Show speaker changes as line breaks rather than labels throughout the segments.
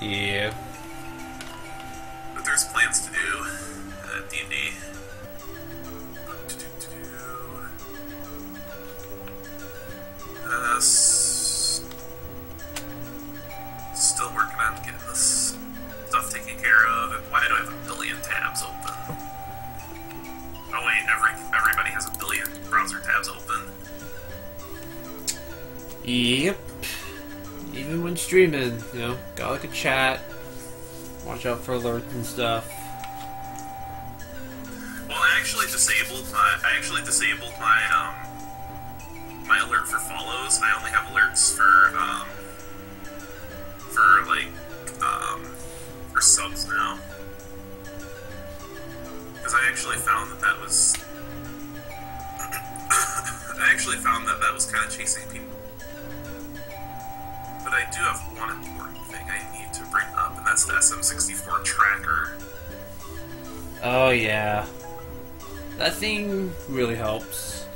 Yeah.
But there's plans to do uh, D&D. Uh, s- still working on getting this stuff taken care of, and why do I have a billion tabs open? Oh wait, every everybody has a billion browser tabs open.
Yep. Streaming, you know, got like a chat. Watch out for alerts and stuff.
Well, I actually disabled my. I actually disabled my um my alert for follows. I only have alerts for um for like um for subs now. Because I actually found that that was. I actually found that that was kind of chasing people. But I do have one important thing I need to bring up, and that's the SM64 tracker.
Oh yeah. That thing really helps.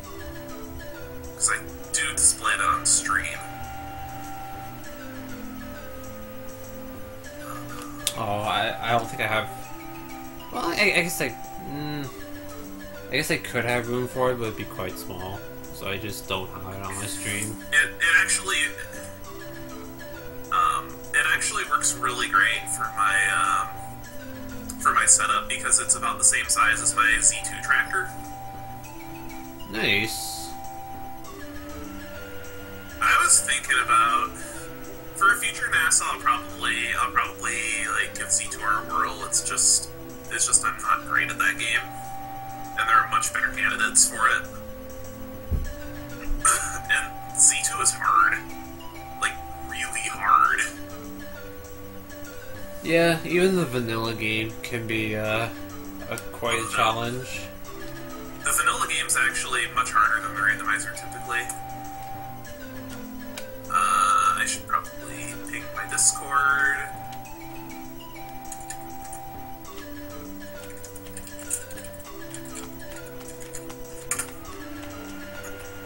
Because I do display it on stream.
Oh, I, I don't think I have. Well, I, I guess I. Mm, I guess I could have room for it, but it'd be quite small. So I just don't have it on my stream.
It, it actually, actually works really great for my um, for my setup because it's about the same size as my Z2 tracker.
Nice.
I was thinking about for a future NASA, I'll probably I'll probably like give Z2R a whirl. It's just it's just I'm not great at that game, and there are much better candidates for it. and Z2 is hard,
Yeah, even the vanilla game can be uh, a quite a challenge.
The vanilla game's actually much harder than the randomizer typically. Uh, I should probably ping my Discord.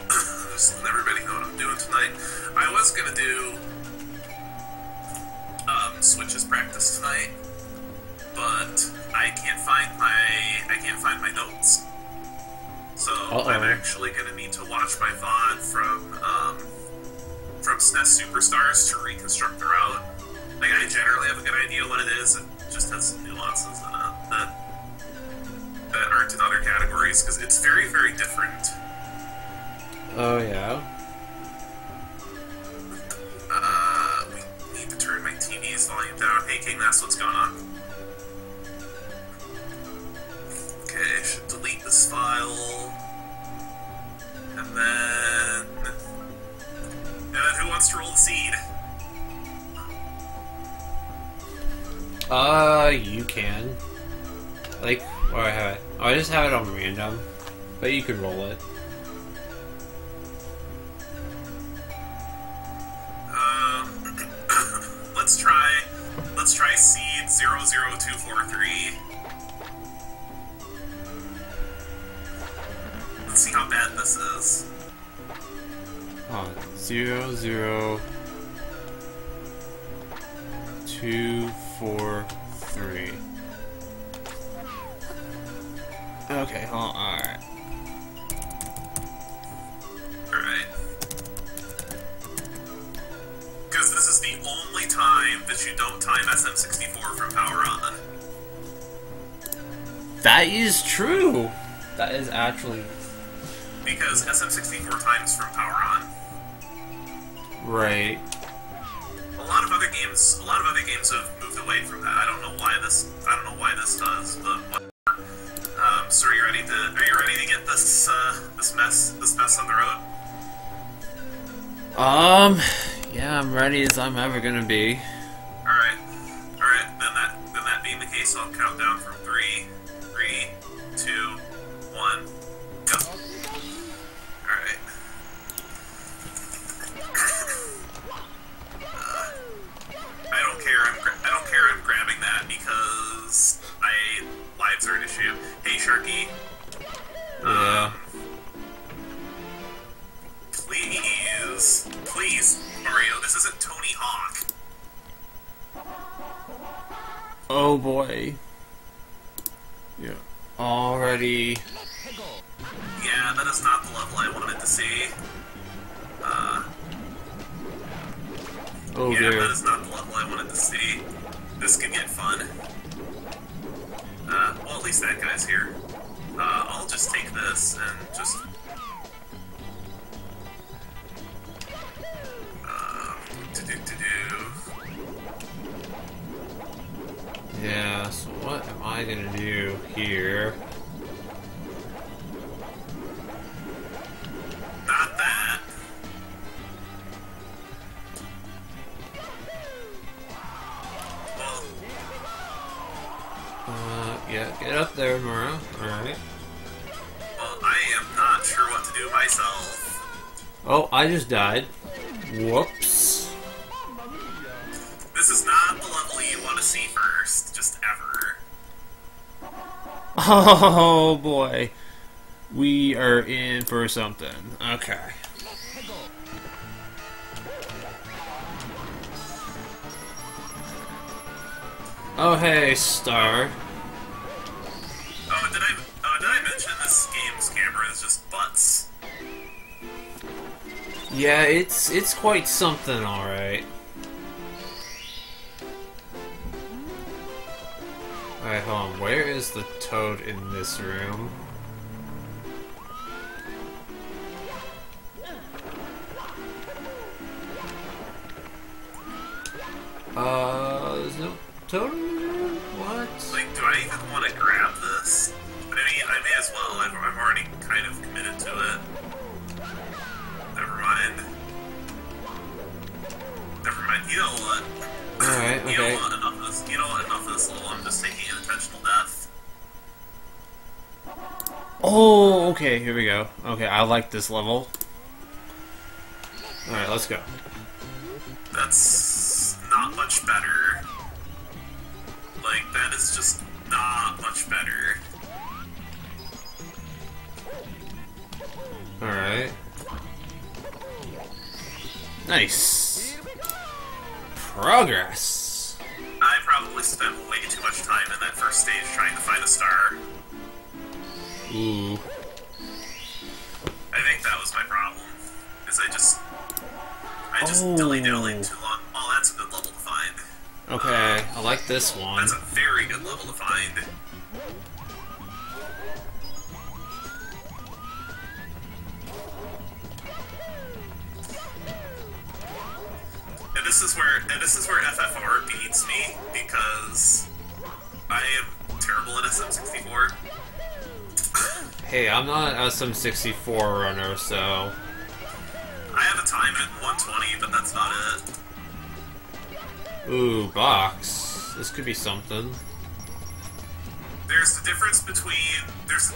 Just let everybody know what I'm doing tonight. I was gonna do um, switches practice tonight, but I can't find my I can't find my notes. So
Uh-oh.
I'm actually gonna need to watch my VOD from um, from SNES Superstars to reconstruct the route. Like I generally have a good idea what it is, it just has some nuances in it that that aren't in other categories because it's very very different.
Oh yeah.
Uh, to turn my TV's volume down. Hey King, that's what's going on. Okay, I should delete this file. And then... And then who wants to roll the seed?
Uh, you can. Like, where I have it. Oh, I just have it on random, but you could roll it.
Uh, let's try... Let's try seed 00243. Let's see how bad this is.
Oh, zero zero two four three. Okay, hold on. Alright.
Alright. Because this is the only time that you don't time SM64 from power on.
That is true! That is actually
Because SM64 times from power on.
right.
A lot of other games, a lot of other games have moved away from that. I don't know why this, I don't know why this does, but whatever. Um, so are you ready to, are you ready to get this, uh, this mess, this mess on the road?
Um, yeah, I'm ready as I'm ever gonna be.
Alright. Alright, then that then that being the case, I'll count down from three, three, two, one, go. Alright. Uh, I don't care. I'm I don't care. I'm grabbing that because I lives are an issue. Hey, Sharky.
Yeah.
Please, please, Mario. This isn't Tony Hawk.
Oh boy. Yeah. Already.
Yeah, that is not the level I wanted to see. Uh,
Oh
yeah,
dear.
that is not the level I wanted to see. This could get fun. Uh, well, at least that guy's here. Uh, I'll just take this and just. To do to do.
Yeah, so what am I gonna do here?
Not that.
Uh, yeah, get up there, Mara. Alright.
well, I am not sure what to do myself.
Oh, I just died. Whoops. Oh boy. We are in for something. Okay. Oh hey, Star.
Oh, did I? Oh, did I mention this game's camera is just butts?
Yeah, it's it's quite something, alright. Alright, hold on. Where is the toad in this room? Uh, there's no toad in this room? What?
Like, do I even want to grab this? I mean, I may as well. I've, I'm already kind of committed to it. Never mind. Never mind. You know what?
Alright, okay.
You know what? Enough of this. You know what? Enough of this level. I'm just taking an intentional death.
Oh, okay, here we go. Okay, I like this level. Alright, let's go.
That's not much better. Like, that is just not much better.
Alright. Nice. Progress.
I probably spent way too much time in that first stage trying to find a star.
Ooh.
I think that was my problem. Is I just I just
Oh.
dilly dallied oh. too long. Oh, that's a good level to find.
Okay, I like this one.
That's a very good level to find. And this is where and this is where FFR beats me because I am terrible at SM64.
Hey, I'm not a SM64 runner, so...
I have a time at 120, but that's not it.
Ooh, box. This could be something.
There's the difference between there's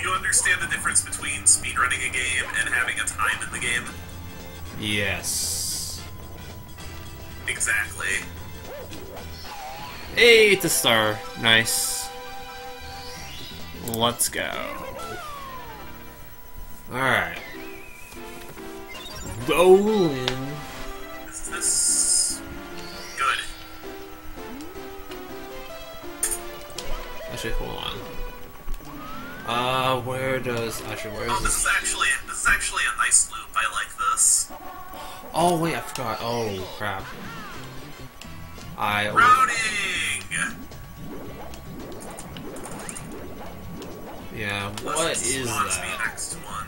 you understand the difference between speedrunning a game and having a time in the game.
Yes.
Exactly.
Hey, it's a star. Nice. Let's go. Alright. Rolling.
Is this good?
Actually, hold on. Uh, where does actually where
Oh, this
this?
is actually this is actually a nice loop. I like this.
Oh wait, I forgot. Oh crap. I
Routing.
Yeah. What is that?
next one.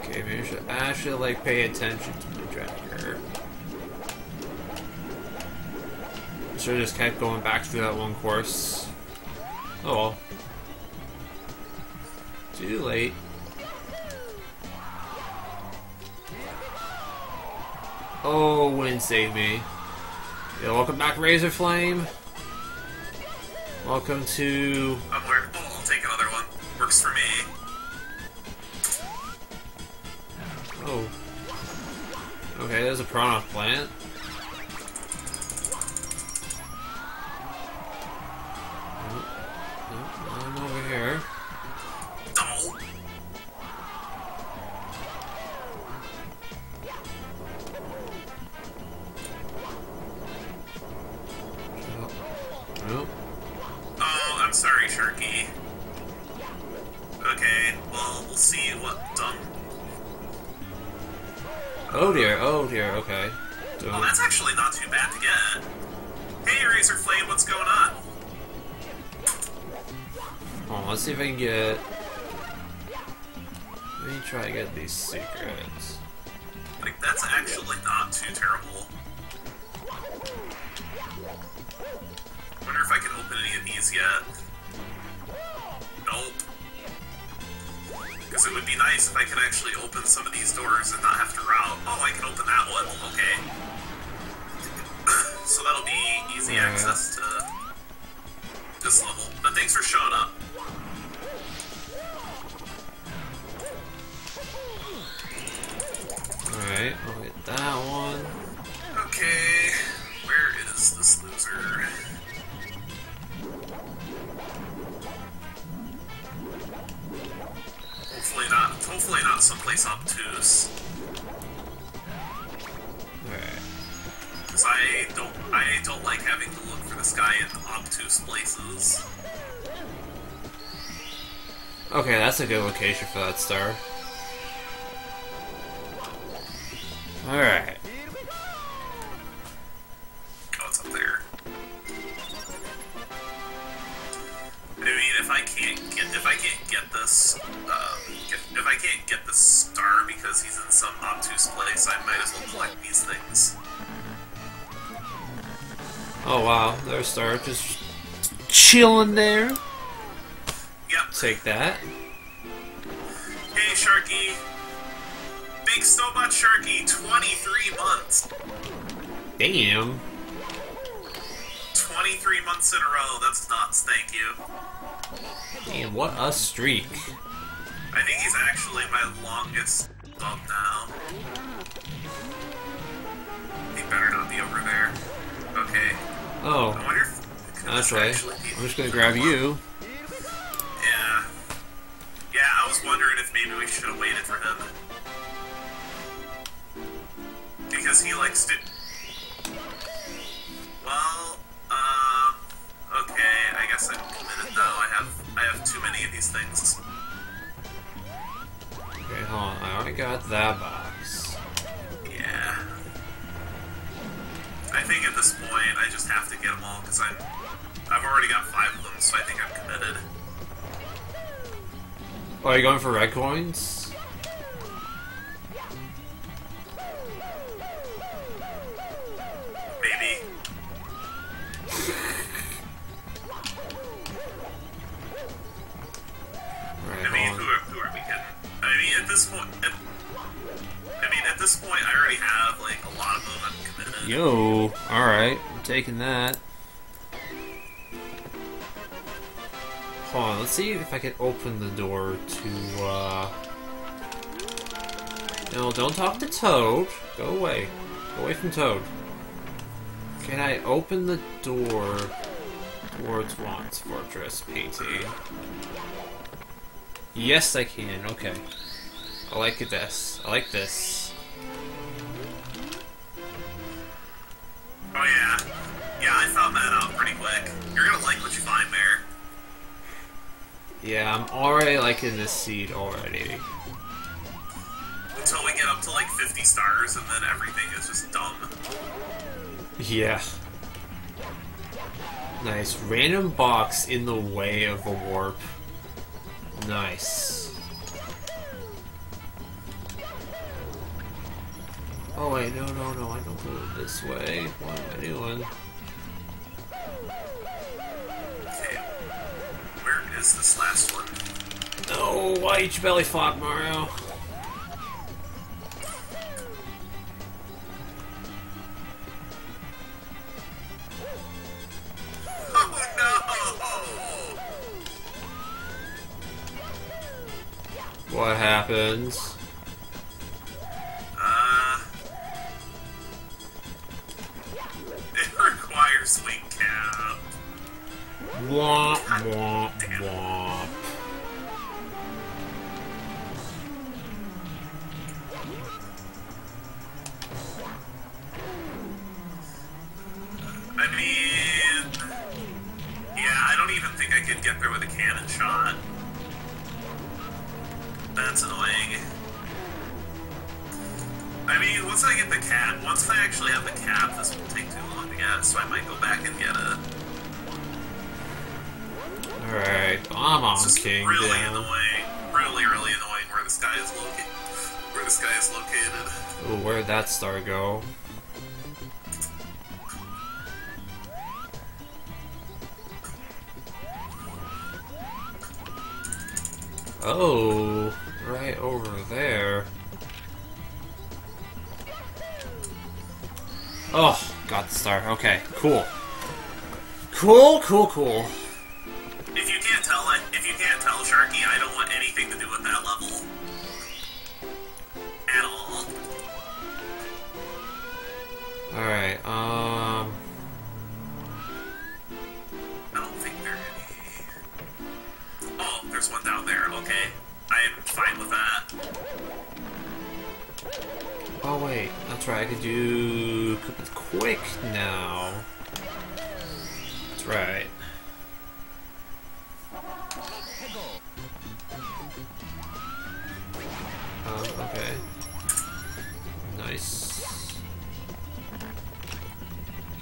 Okay, maybe I should actually like pay attention to my tracker. Should have just kept going back through that one course. Oh well. Too late. Oh, wind save me. Yeah, welcome back, Razor Flame. Welcome to.
I'm oh, I'll take another one. Works for me.
Oh. Okay, there's a piranha plant. I'm over here.
Oh. oh, I'm sorry, Sharky. Okay, well, we'll see what dumb...
Oh dear, oh dear, okay. Don't...
Well, that's actually not too bad to get. Hey, Razor Flame, what's going on?
Oh, let's see if I can get... Let me try to get these secrets.
Like, that's actually not too terrible. Wonder if I can open any of these yet. Nope. Because it would be nice if I could actually open some of these doors and not have to route. Oh, I can open that one. Okay. so that'll be easy access to this level. But thanks for showing up.
Alright, I'll get that one.
Okay, where is this loser? Hopefully not. Hopefully not someplace obtuse. Because I don't. I don't like having to look for this guy in obtuse places.
Okay, that's a good location for that star. Alright.
Oh, it's up there. I mean, if I can't get if I can't get this, because he's in some obtuse place, I might as well collect these things.
Oh wow, there's Star just chilling there.
Yep.
Take that.
Hey, Sharky. Big Snowbot Sharky, 23 months.
Damn.
23 months in a row. That's nuts. Thank you.
Damn, what a streak.
I think he's actually my longest dog now. He better not be over there. Okay. I wonder if
that's right. I'm just gonna grab you.
Yeah. Yeah, I was wondering if maybe we should have waited for him. Because he likes to. Well, uh. Okay, I guess I'm committed now. I have I have too many of these things.
On. I already got that box.
Yeah. I think at this point I just have to get them all because I'm I've already got five of them, so I think I'm committed.
Oh, are you going for red coins?
Already have like a lot of. I'm committed.
Yo, alright, I'm taking that. Hold on, let's see if I can open the door to, uh... No, don't talk to Toad. Go away. Go away from Toad. Can I open the door towards Whomp's Fortress painting? Yes, I can. Okay. I like this. I like this.
Oh yeah, yeah, I found that out pretty quick. You're gonna like what you find there.
Yeah, I'm already liking this seed already.
Until we get up to like 50 stars, and then everything is just dumb.
Yeah. Nice. Random box in the way of a warp. Nice. Oh wait, no, no, no, I don't go this way. What am I doing?
Where is this last one?
No, why eat your belly flop, Mario?
Oh
What happens?
Wing cap.
Womp, womp, womp.
I mean, yeah, I don't even think I could get there with a cannon shot. That's annoying. I mean, once I get the cap, once I actually have the cap, this won't take too long so I might go back and get it.
Alright, Bob-omb
It's
King
really
down.
annoying. Really, really annoying where this guy is located. Where this guy is located.
Ooh, where'd that star go? Oh, right over there. Oh, got the star. Okay, cool. Cool, cool, cool.
If you can't tell if you can't tell Sharky, I don't want anything to do with that level. At all.
Alright, um...
I don't think there are any. Oh, there's one down there. Okay. I'm fine with that.
Oh wait, that's right, I could do Quick now. That's right. Um, okay. Nice.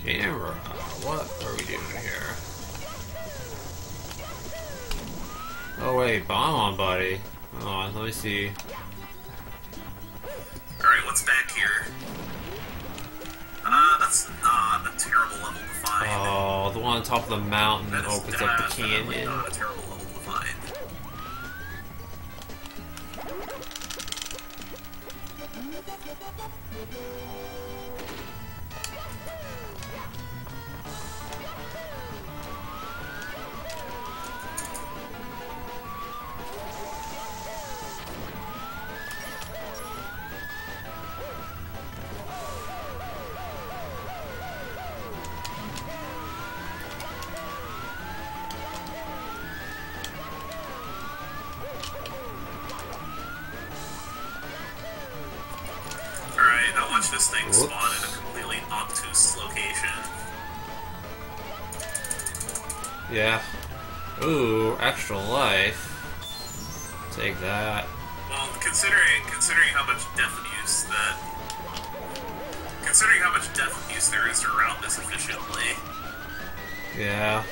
Camera, what are we doing here? Oh wait, Bob-omb Buddy. Hold on, let me see.
Alright, what's back here? Uh, that's not a terrible level to find.
Oh, the one on top of the mountain
That
opens up the canyon.
not a terrible level to find. Watch this thing
Whoops.
spawn in a completely obtuse location.
Yeah. Ooh, extra life. Take that.
Well, considering considering how much death abuse that considering how much death abuse there is around this efficiently,
Yeah.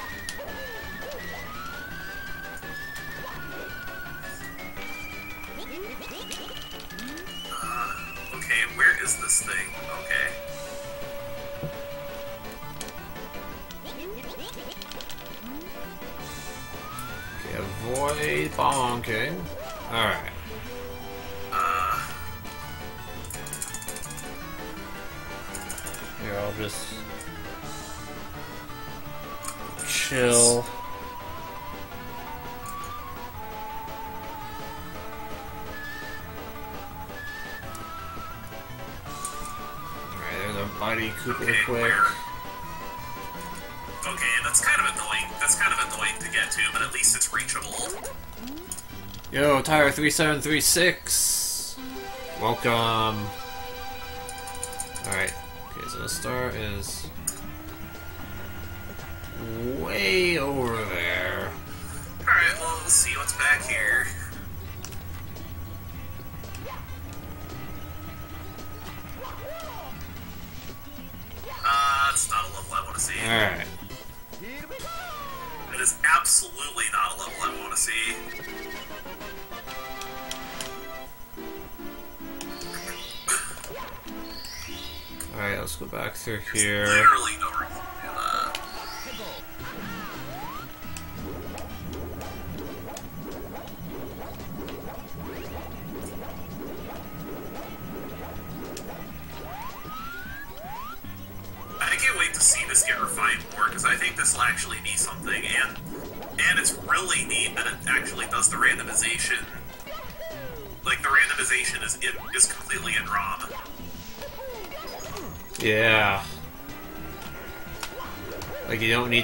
Bonking. Alright. Here, I'll just chill. Tire3736. Welcome. Alright. Okay, so the star is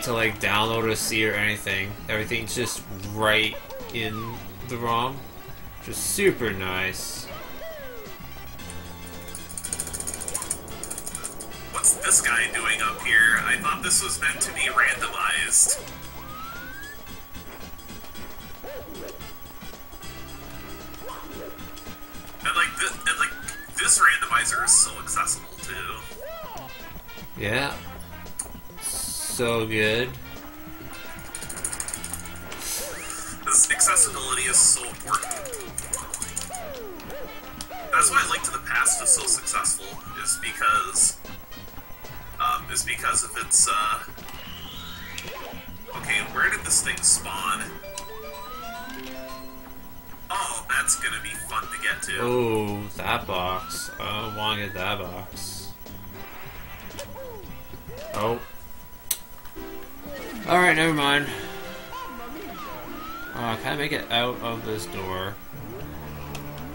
to like
download a C or anything. Everything's just right in the ROM. is super nice.
What's this guy doing up here? I thought this was meant to be randomized. And like, this, and like, this randomizer is so accessible too.
Yeah. So good.
This accessibility is so important. That's why Link to the Past is so successful, is because um, is because of its uh Okay, where did this thing spawn? Oh, that's gonna be fun to get to.
Oh, that box. I want to get that box. Oh. Alright, never mind. Uh, can I make it out of this door?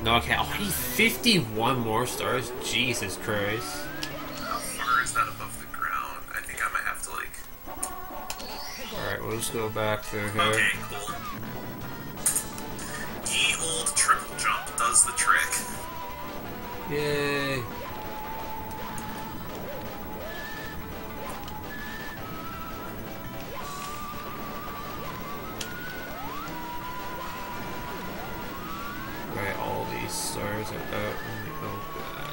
No, I can't. Oh, I 51 more stars? Jesus Christ.
How far is that above the ground? I think I might have to like
Alright, we'll just go back through here.
Okay, cool. Ye old triple jump does the trick.
Yay. All these stars are out in the open.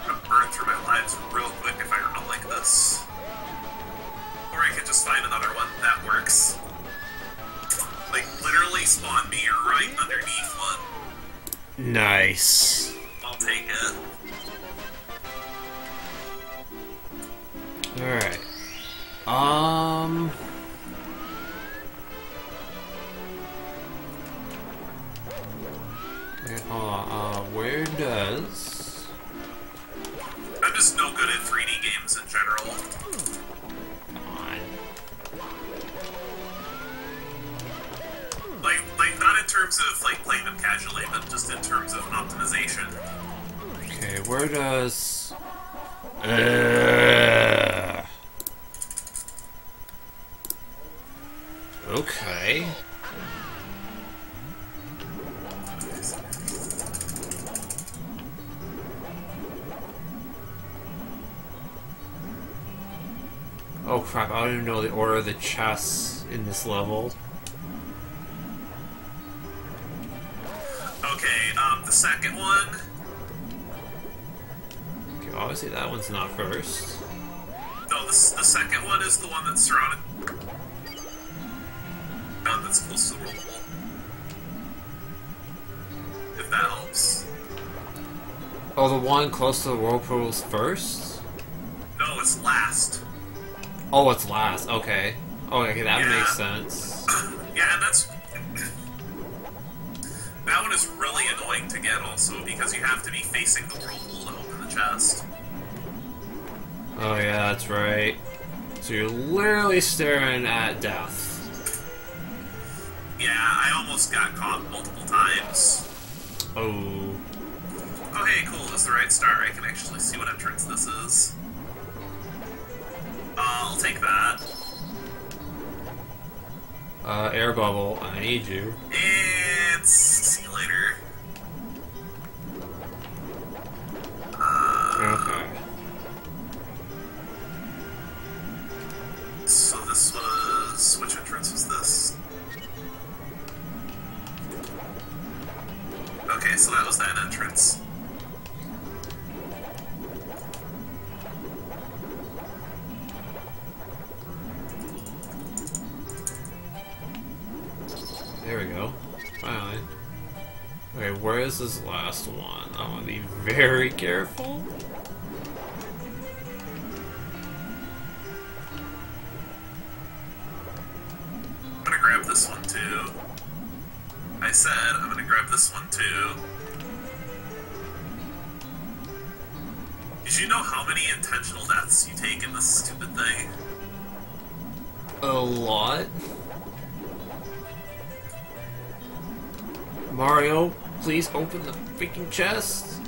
I'm gonna burn through my lives real quick if I run like this. Or I could just find another one that works. Like, literally spawn me right underneath one.
Nice.
I'll take it.
Alright. Um. Wait, hold on. Uh, where does.
I'm just no good at 3D games in general.
Come on.
Like, like not in terms of like playing them casually, but just in terms of optimization.
Okay, where does. Uh, okay. Oh crap, I don't even know the order of the chests in this level.
Okay, um, the second one.
Okay, obviously that one's not first.
No, the, the second one is the one that's surrounded. One that's close to the whirlpool. If that helps.
Oh, the one close to the whirlpool's first?
No, it's last.
Oh, it's last. Okay. Oh, okay, that
Yeah.
makes sense.
Yeah, that's. That one is really annoying to get also because you have to be facing the whirlpool to open the chest.
Oh yeah, that's right. So you're literally staring at death.
Yeah, I almost got caught multiple times.
Oh.
Oh, hey, cool, that's the right star. I can actually see what entrance this is. I'll take that.
Uh, air bubble, I need you.
And
Mario, please open the freaking chest.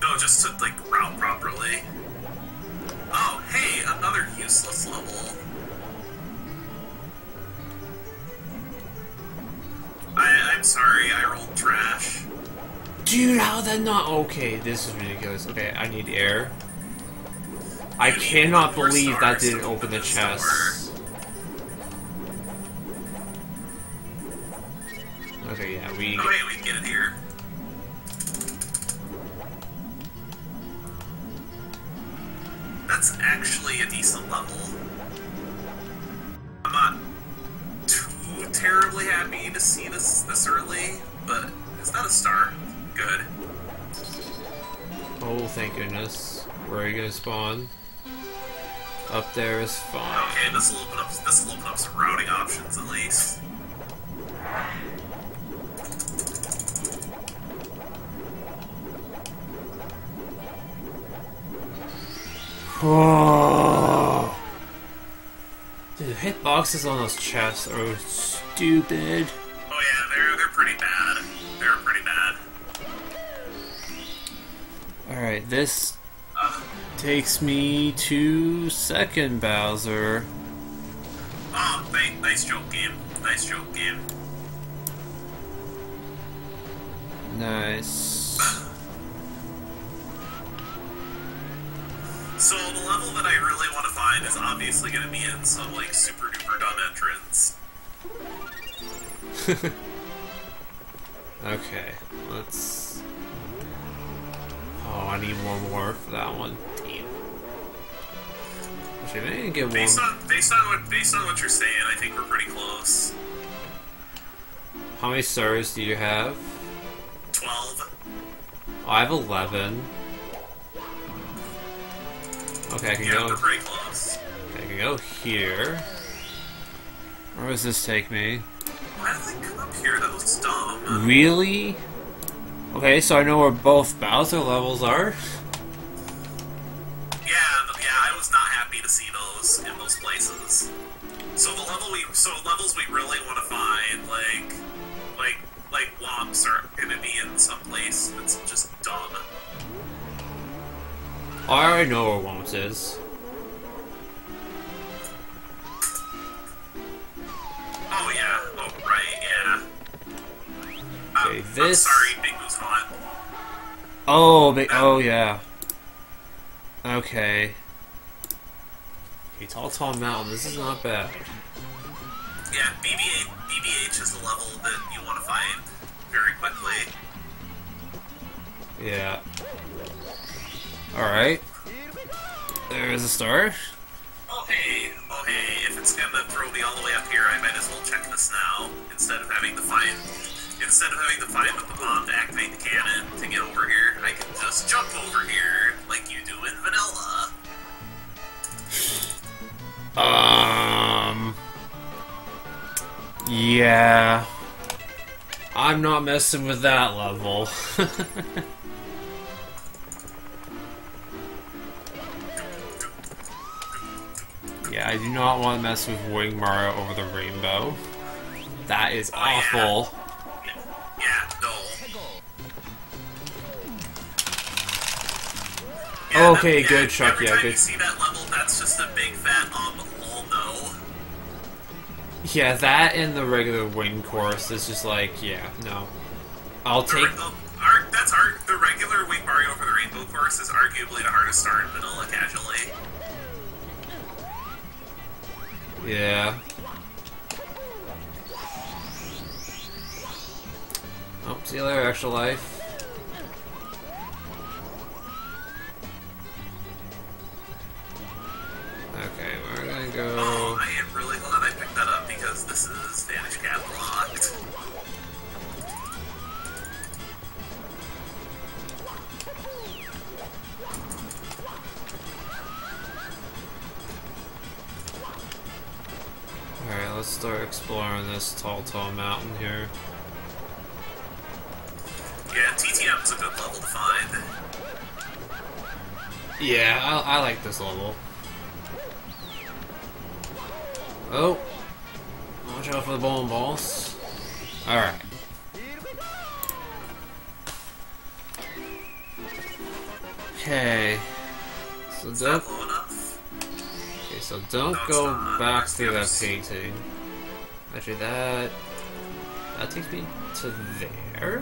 No, just to like route properly. Oh, hey, another useless level. I, I'm sorry, I rolled trash.
Dude, how that not okay? This is ridiculous. Okay, I need air. I cannot believe that didn't open the chest. Okay, yeah, we.
Oh, hey, we can get it here. That's actually a decent level. I'm not too terribly happy to see this this early, but it's not a star. Good.
Oh, thank goodness. Where are you gonna spawn? Up there is fine.
Okay, this will open up this will open up some routing options at least.
Oh. Dude, the hitboxes on those chests are stupid.
Oh yeah, they're they're pretty bad. They're pretty bad.
Alright, this
Uh,
takes me to second Bowser.
oh, nice, nice joke game. Nice joke game.
Nice.
So the level that I really want to find is obviously going to be in some like super duper dumb entrance.
Okay, let's. Oh, I need one more for that one. Damn. Actually, maybe I can get
Based
one.
on based on what based on what you're saying, I think we're pretty close.
How many stars do you have?
Twelve.
Oh, I have 11. Okay, I can
Yeah,
go.
pretty close.
I can go here. Where does this take me?
Why did they come up here? That was dumb.
Really? Okay, so I know where both Bowser levels are.
Yeah, but yeah, I was not happy to see those in those places. So the level we, so levels we really want to find, like, like, like Whomps are gonna be in some place that's just dumb.
I already know where Whomps is.
Oh yeah. Oh right. Yeah. Um,
Okay,
I'm
this-
sorry, Big Boo's Haunt.
Oh, ba- oh yeah. Okay. Okay, Tall Tall Mountain. This is not bad.
Yeah, BB-8, BB-H is the level that you want to find very quickly.
Yeah. Alright. There's a star.
Oh hey, oh hey, if it's gonna throw me all the way up here, I might as well check this now instead of having to find instead of having to find the bomb to activate the cannon to get over here. I can just jump over here like you do in vanilla.
Um. Yeah. I'm not messing with that level. yeah, I do not want to mess with Wing Mario over the rainbow. That is
Oh,
awful.
Yeah, no. Yeah,
Okay,
that-
good,
yeah,
Chuck, yeah, good.
that level, that's just a big fat um no.
Yeah, that and the regular wing course is just like, yeah, no. I'll
The,
take.
the, ar- that's ar- the regular Wing Mario over the Rainbow course is arguably the hardest star in vanilla casually.
Yeah. Oh, see you later, extra life. Okay, we're gonna go. Oh.
I am really glad I picked that up because this is Vanish Cap locked.
Let's start exploring this tall, tall mountain here.
Yeah, TTM is a good level to find.
Yeah, I, I like this level. Oh. Watch out for the bowling balls. Alright. Okay. So
that
so don't go back through that painting. Actually, that that takes me to there.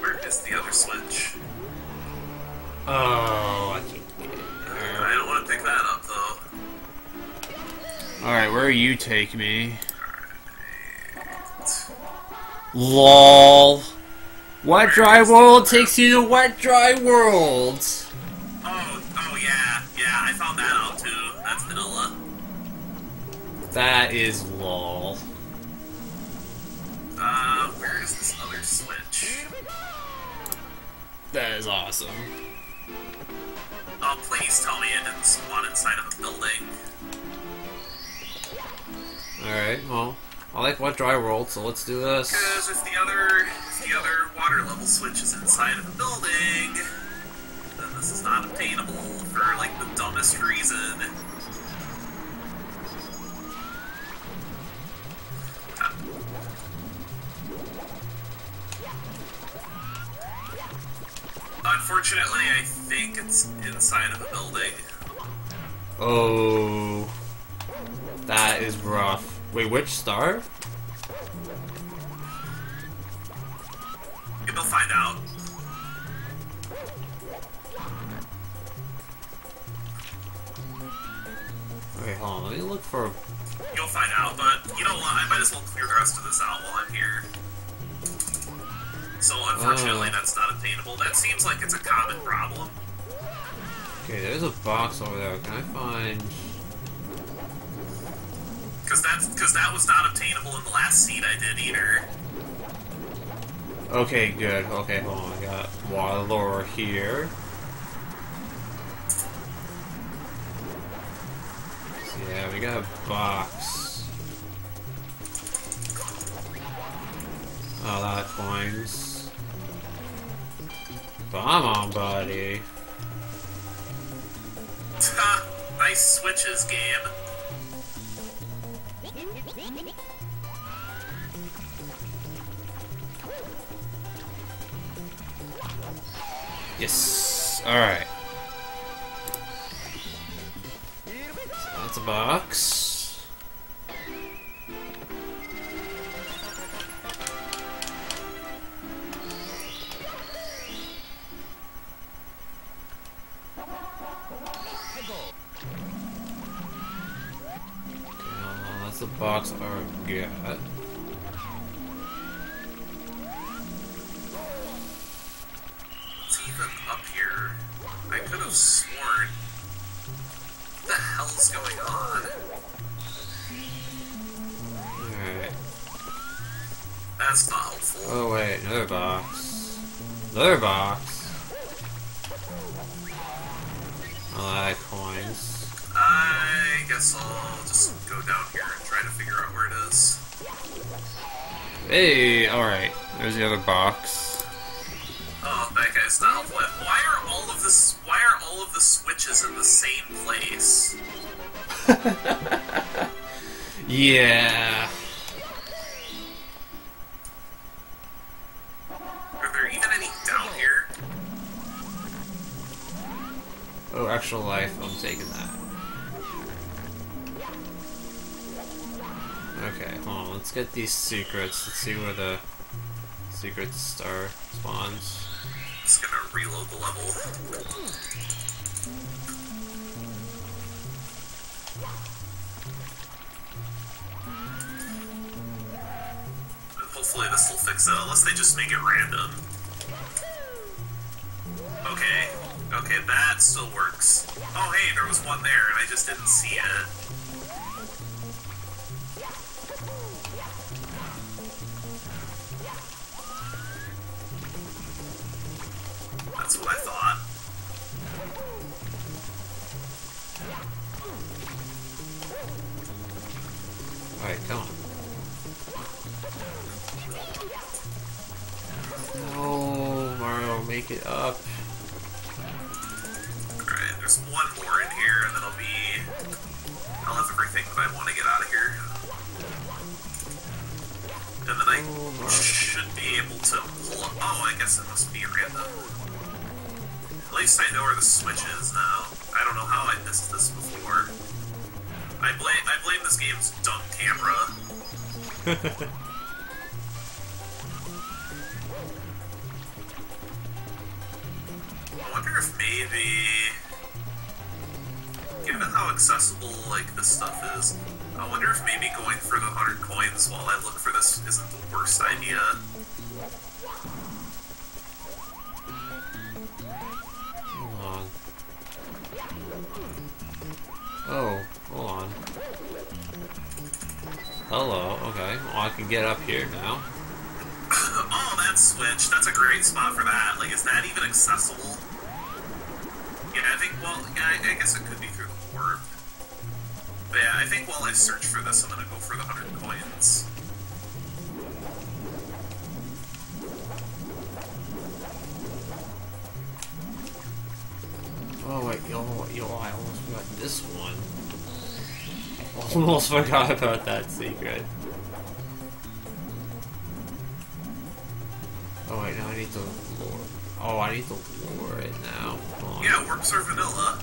Where is the other switch?
Oh, I can't get it
I don't want to pick that up though.
All right, where you take me? LOL. Wet Dry World takes you to Wet Dry World.
That
is LOL.
Uh, where is this other switch?
That is awesome.
Oh, please tell me it didn't spawn inside of a building.
Alright, well, I like Wet Dry World, so let's do this.
Because if the other, if the other water level switch is inside of the building, then this is not obtainable for like the dumbest reason. Unfortunately, I think it's inside of a building.
Oh. That is rough. Wait, which star?
You'll find out.
Okay, hold on, let me look for...
You'll find out, but you know what? I might as well clear the rest of this out while I'm here. So unfortunately,
Uh.
that's not obtainable. That seems like it's a common problem.
Okay, there's a box over there. Can I find...
Because that's because that was not obtainable in the last seed I did either.
Okay, good. Okay, hold on. I got water lure here. So, yeah, we got a box. Oh, that coins. Come on, buddy.
nice switches, game.
Yes. Alright. That's a box. The box I got.
It's even up here. I could have sworn. What the hell's going on?
Alright.
That's not helpful.
Oh wait, another box. Another box. Oh, that coins.
I guess I'll just go down here and try to figure out where it is.
Hey, alright. There's the other box.
Oh, that guy's not helpful. Why are all of this? Why are all of the switches in the same place?
Yeah.
Are there even any down here?
Oh, actual life. I'm taking that. Okay, hold on. Let's get these secrets. Let's see where the secret star spawns.
Just gonna reload the level. Hopefully this will fix it, unless they just make it random. Okay, okay, that still works. Oh hey, there was one there and I just didn't see it. That's what I thought.
Alright, come on. No, Mario, make it up.
Alright, there's one more in here, and then I'll be. I'll have everything that I want to get out of here. And then I
Oh,
should be able to. Oh, I guess it must be random. At least I know where the switch is now. I don't know how I missed this before. I blame I blame this game's dumb camera. I wonder if maybe, given how accessible like this stuff is, I wonder if maybe going for the 100 coins while I look for this isn't the worst idea.
Oh, hold on. Hello, okay. Well, I can get up here now.
oh, that switch. That's a great spot for that. Like, is that even accessible? Yeah, I think, well, yeah, I, I guess it could be through the warp. But yeah, I think while I search for this, I'm gonna go for the 100 coins.
Oh wait, yo, yo, I almost forgot this one. Almost forgot about that secret. Oh wait, now I need to lure. Oh, I need to lure it now.
Yeah, warps are vanilla.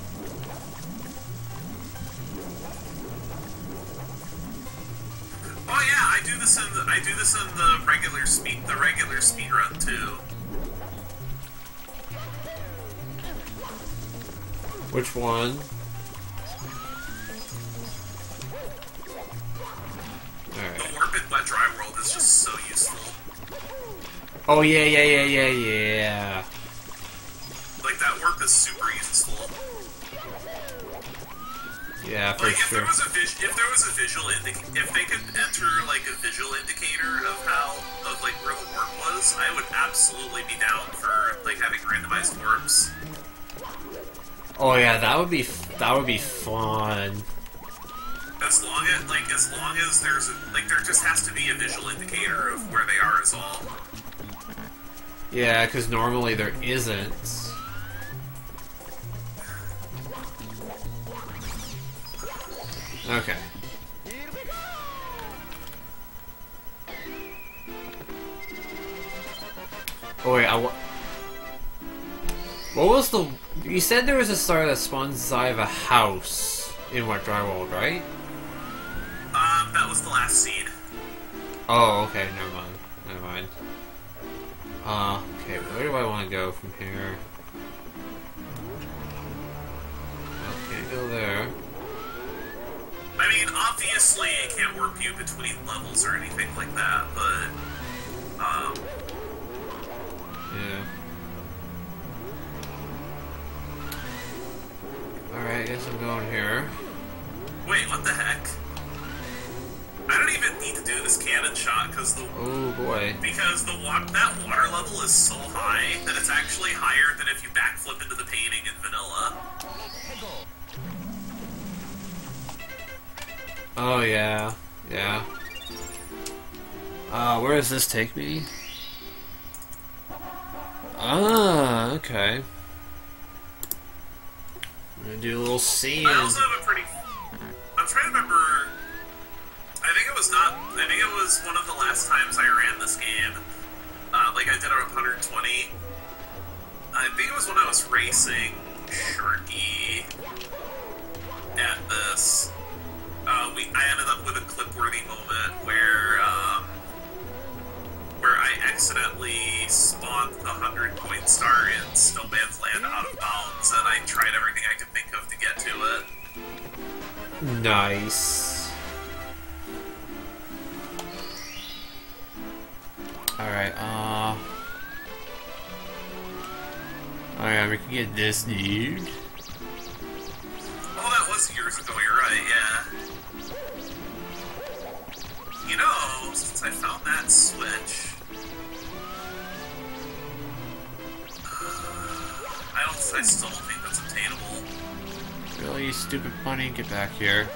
Oh yeah, I do this in the I do this in the regular speed the regular speed run too.
Which one?
The warp in Wet Dry World is just so useful.
Oh yeah, yeah, yeah, yeah, yeah.
Like that warp is super useful.
Yeah, for
Like if
sure.
there was a if there was a visual indic- if they could enter like a visual indicator of how of like where the warp was, I would absolutely be down for like having randomized warps.
Oh yeah, that would be that would be fun.
As long as like as long as there's a, like there just has to be a visual indicator of where they are is all.
Yeah, because normally there isn't. Okay. Oh wait, I What was the... You said there was a star that spawns inside of a house in Wet Dry World, right?
Um, that was the last scene.
Oh, okay, never mind. Never mind. Uh, okay, where do I want to go from here? Can't go there.
I mean, obviously it can't warp you between levels or anything like that, but um,
Yeah. Alright, I guess I'm going here.
wait, what the heck? I don't even need to do this cannon shot because the
Oh boy.
because the that water level is so high that it's actually higher than if you backflip into the painting in vanilla.
Oh yeah, yeah. Uh, where does this take me? Ah, okay. I'm gonna do a little scene.
I also have a pretty. I'm trying to remember. I think it was not. I think it was one of the last times I ran this game. Uh, like I did it 120. I think it was when I was racing Sharky at this. Uh, we I ended up with a clip-worthy moment where um, where I accidentally spawned the hundred point star in Snowman's Land out of bounds, and I tried everything I could think of to get to it.
Nice. Alright, uh... Alright, we can get this dude.
Oh, that was years ago. You're right. Yeah. You know, since I found that switch, I don't. I still don't think that's obtainable.
Really, stupid bunny, get back here.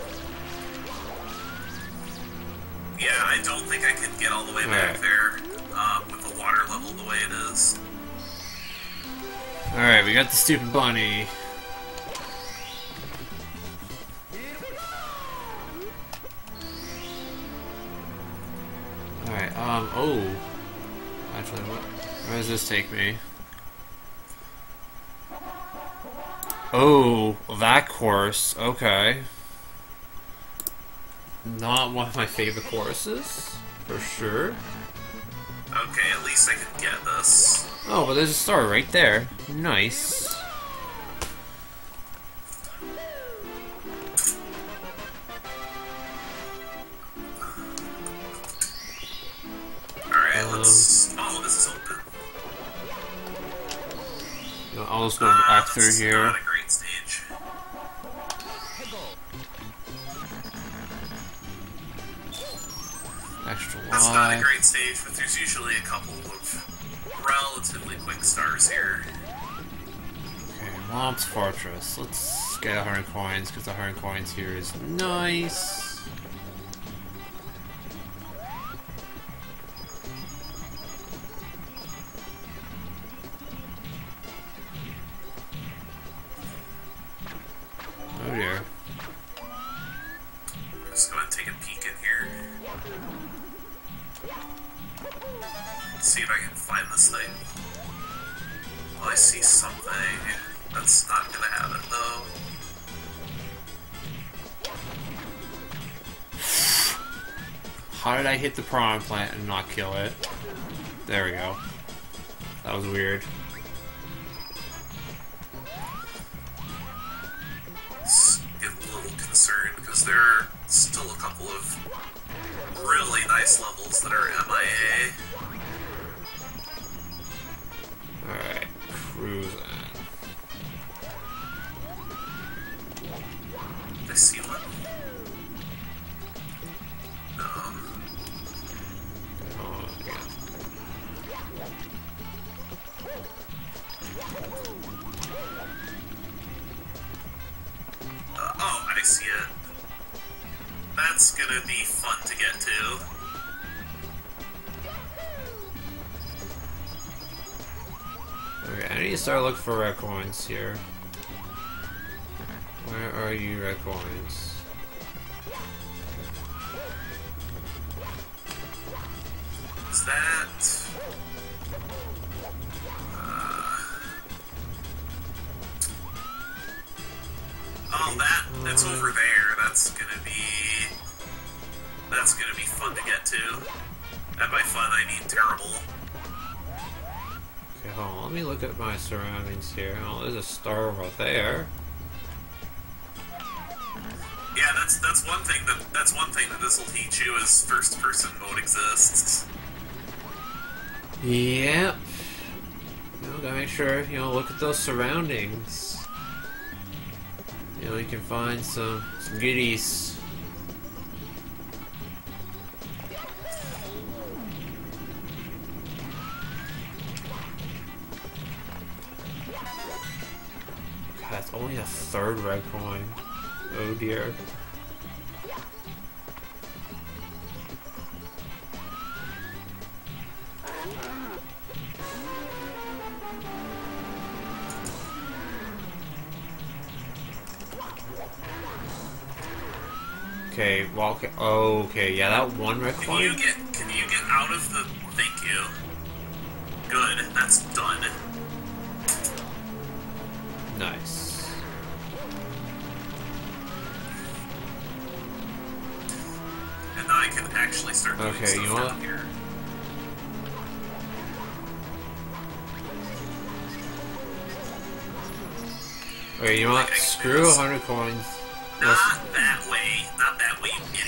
Yeah, I don't think I can get all the way back
Alright.
there um, with the water level the way it is.
Alright, we got the stupid bunny. Alright, um, oh. Actually, what, where does this take me? Oh, that course, okay. Not one of my favorite courses, for sure.
Okay, at least I can get this.
Oh, but there's a star right there. Nice.
Let's. Oh, this is open.
I'll just go
Ah,
back through here.
Not a great stage.
Extra
That's not a great stage, but there's usually a couple of relatively quick stars here.
Okay, Whomp's Fortress. Let's get 100 coins, because the 100 coins here is nice. Hit the piranha plant and not kill it? There we go. That was weird. For red coins here. Where are you, red coins? At my surroundings here. Oh, there's a star over there.
Yeah, that's that's one thing that that's one thing that this will teach you is first person mode exists.
Yep. You know, gotta make sure, you know, look at those surroundings. You know, you can find some, some goodies. Only a third red coin. Oh dear. Okay, well, okay, oh, okay, yeah, that one red coin.
Can you get can you get out of the thank you? Good, that's done.
Nice.
I can actually start doing
Okay,
stuff
you
down here.
Okay, you what?
Okay,
Screw
yes.
100 coins.
Not
Let's-
that way. Not that way, you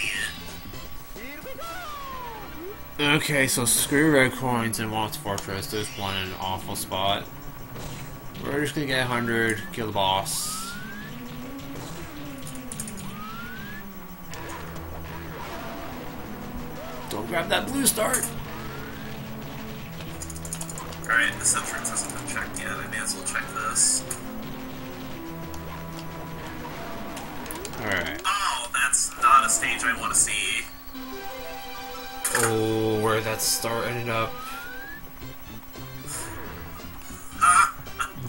idiot.
Okay, so screw red coins and Whomp's Fortress. There's one in an awful spot. We're just gonna get 100, kill the boss. Don't grab that blue star!
Alright, this entrance hasn't been checked yet. I may as well check this.
Alright.
Oh, that's not a stage I want to see.
Oh, where that star ended up.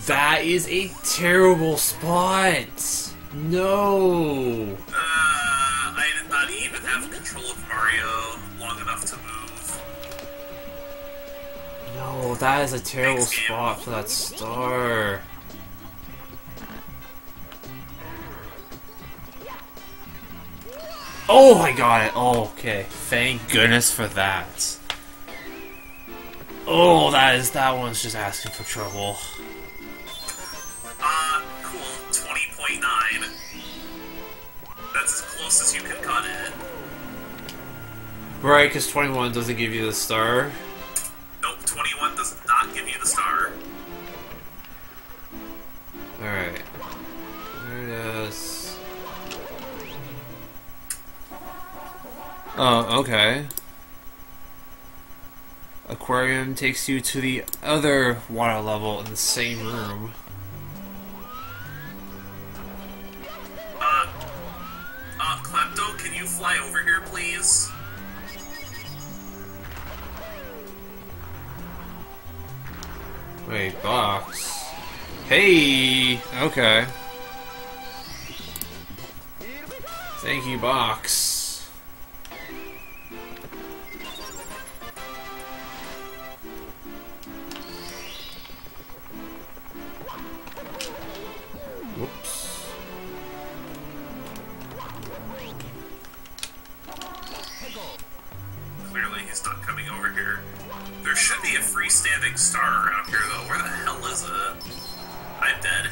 That is a terrible spot! No!
uh, I did not even have control of Mario long enough to move.
No, that is a terrible
Thanks,
spot for that star. Oh, I got it. Oh, okay. Thank goodness for that. Oh, that is that one's just asking for trouble.
Ah, cool. 20.9 that's as close as you can cut it.
Right, because 21 doesn't give you the star.
Nope, 21 does not give you the star.
Alright. There it is. Oh, okay. Aquarium takes you to the other water level in the same room.
Klepto, can you fly over here, please?
Wait, box. Hey! Okay. Thank you, box.
Not coming over here. There should be a freestanding star around here, though. Where the hell is it? I'm dead.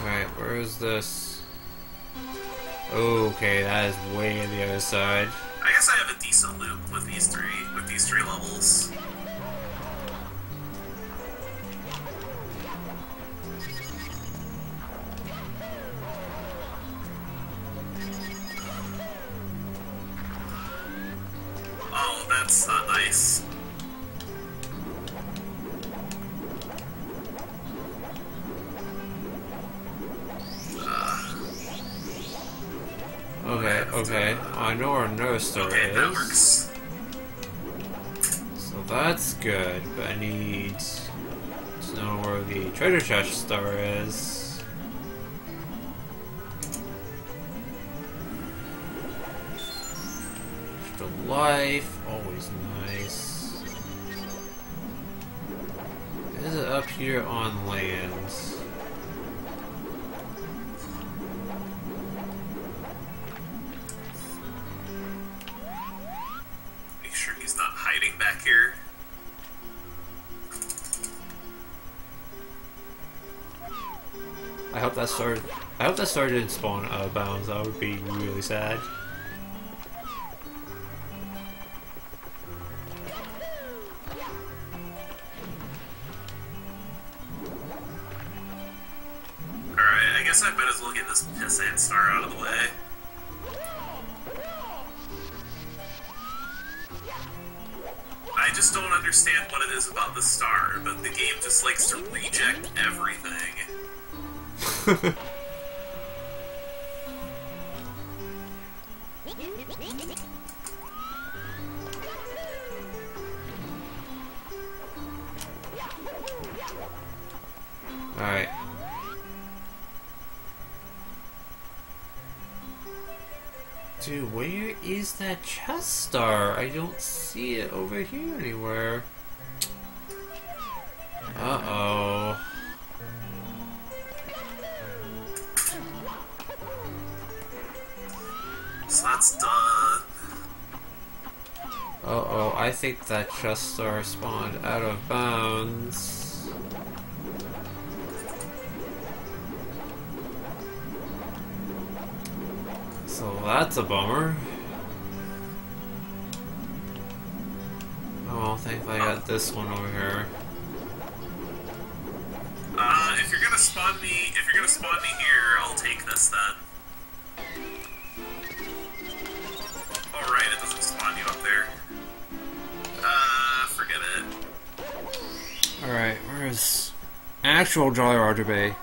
Alright, where is this? Okay, that is way on the other side.
I guess I have a decent loop with these three, with these three levels. That's. Uh,
okay, okay. I know where another star
Okay,
is.
that works.
So that's good, but I need to know where the treasure chest star is. Life, here on land?
Make sure he's not hiding back here.
I hope that started. I hope that star didn't spawn out of bounds. That would be really sad. Think that chest star spawned out of bounds. So that's a bummer. Oh, thankfully I got this one over here.
Uh, if you're gonna spawn me, if you're gonna spawn me here, I'll take this then.
Where's actual Jolly Roger Bay?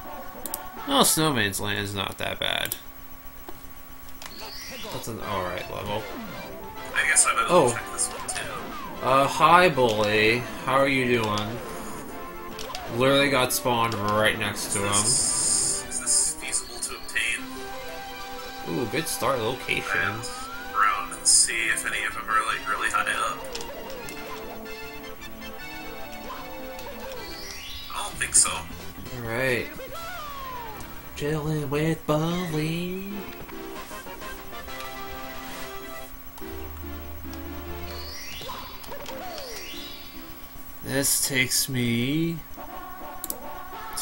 Oh, Snowman's Land is not that bad. That's an alright level.
I guess I better
Oh.
check this one too.
Uh, hi, bully. How are you doing? Literally got spawned right next to him.
Is, is this feasible to obtain?
Ooh, good start location.
Around and see if any of them are like really high up. Think so.
Alright. Chilling with Bully. This takes me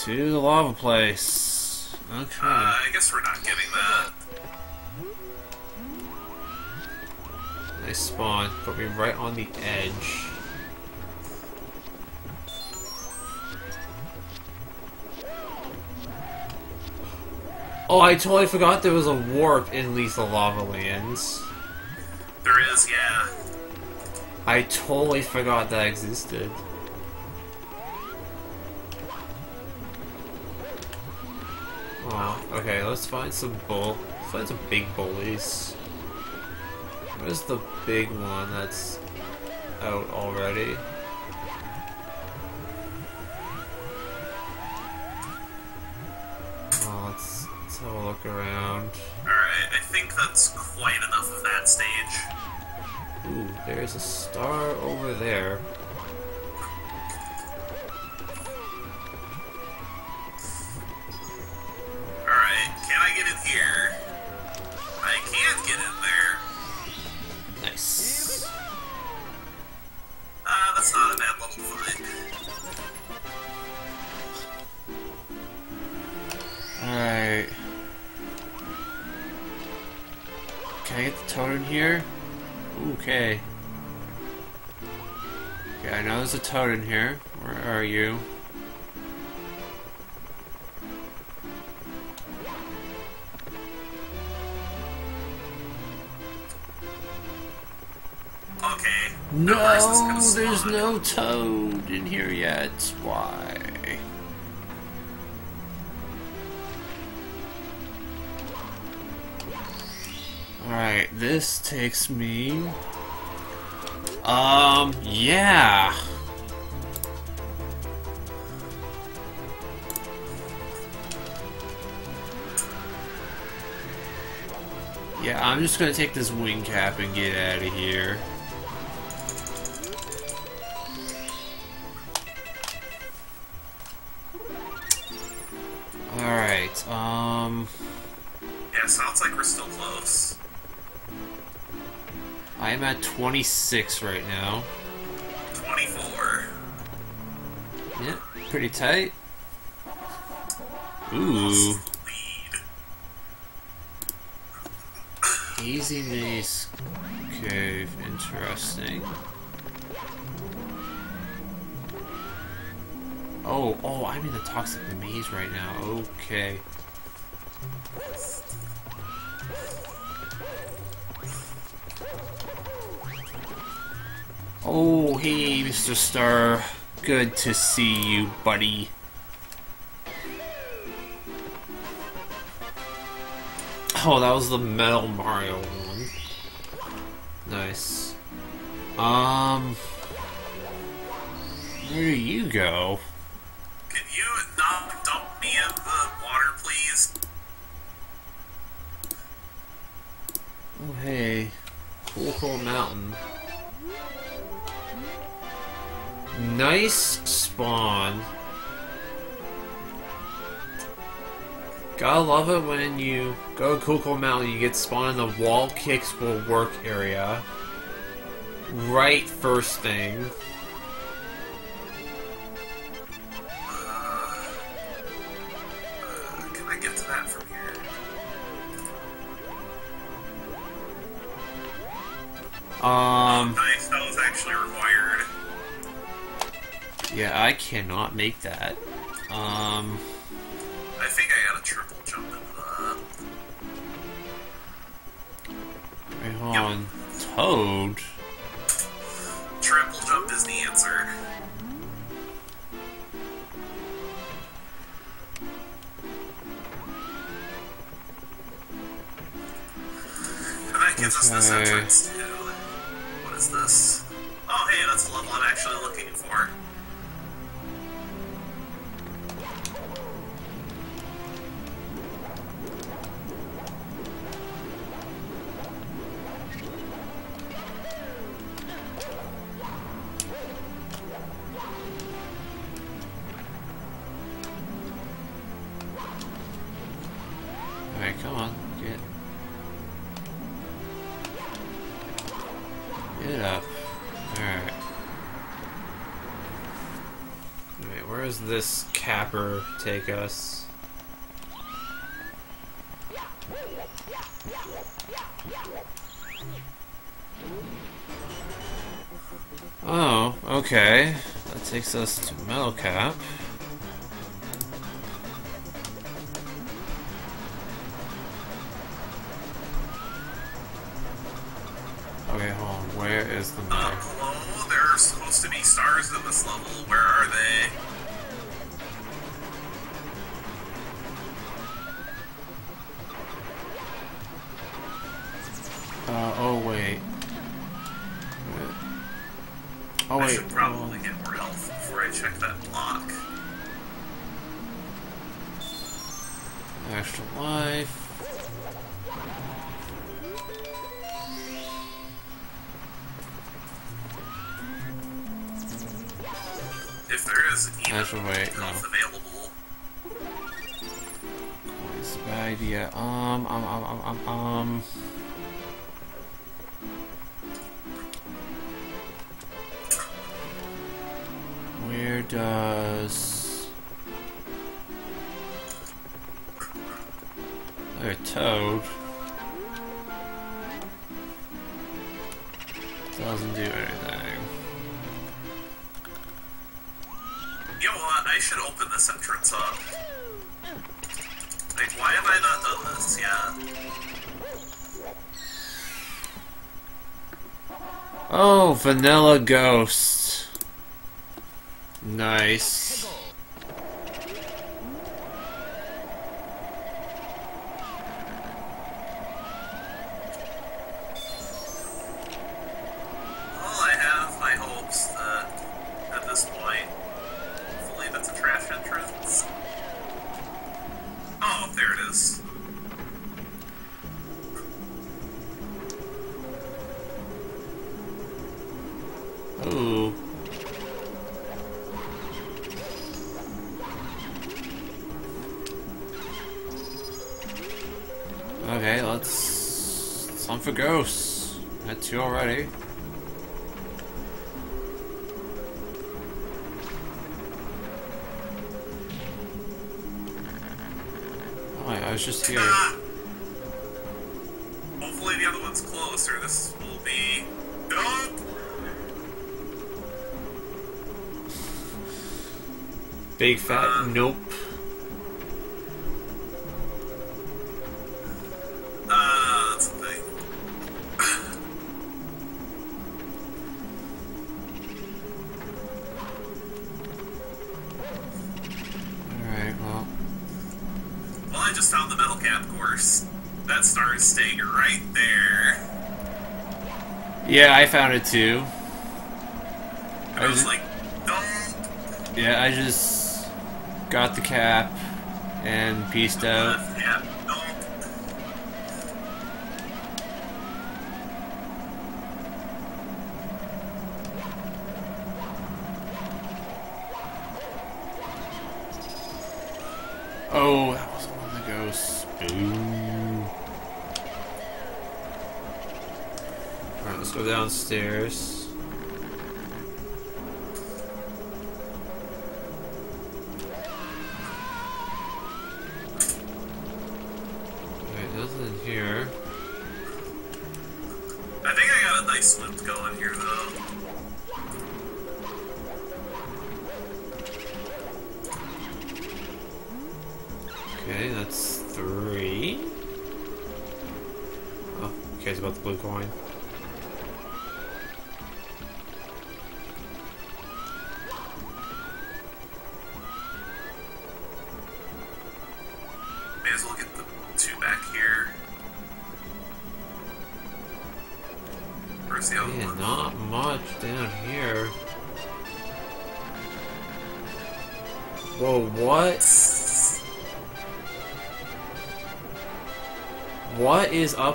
to the lava place. Okay.
Uh, I guess we're not getting that.
They spawn, put me right on the edge. Oh, I totally forgot there was a warp in Lethal Lava Lands.
There is, yeah.
I totally forgot that existed. Oh, okay, let's find some bull. Let's find some big bullies. Where's the big one that's out already? Oh, let's, let's have a look around.
Alright, I think that's quite enough of that stage.
Ooh, there's a star over there.
Alright, can I get in here? I can't get in there.
Nice.
Uh, that's not a bad level to find.
Alright. Can I get the toad in here? Okay. Okay, I know there's a toad in here. Where are you?
Okay.
No,
where's this gonna
there's no toad in here yet. Why? Alright, this takes me. Um, yeah. Yeah, I'm just gonna take this wing cap and get out of here. Alright, um...
Yeah, sounds like we're still close.
I'm at 26 right now.
24.
Yeah, pretty tight. Ooh, Hazy Maze Cave, interesting. Oh, oh, I'm in the Toxic Maze right now, okay. Oh, hey, Mr. Star. Good to see you, buddy. Oh, that was the Metal Mario one. Nice. Um... Where do you go?
Can you not dump me in the water, please?
Oh, hey. Cool Cool Mountain. Nice spawn. Gotta love it when you go to Cool Mountain, you get spawned in the wall kicks will work area. Right first thing.
Uh, can I get to that from here?
Um, yeah, I cannot make that. Um,
I think I got a triple jump into that.
wait, hold on. Toad?
Triple jump is the answer. And that gives us this
Okay.
entrance
take us? Oh, okay. That takes us to Metal Cap. Vanilla Ghost. Just
found the metal cap course. That star is staying right there.
Yeah, I found it too.
And I was like, nope.
Yeah, I just got the cap and pieced out.
Left, yeah,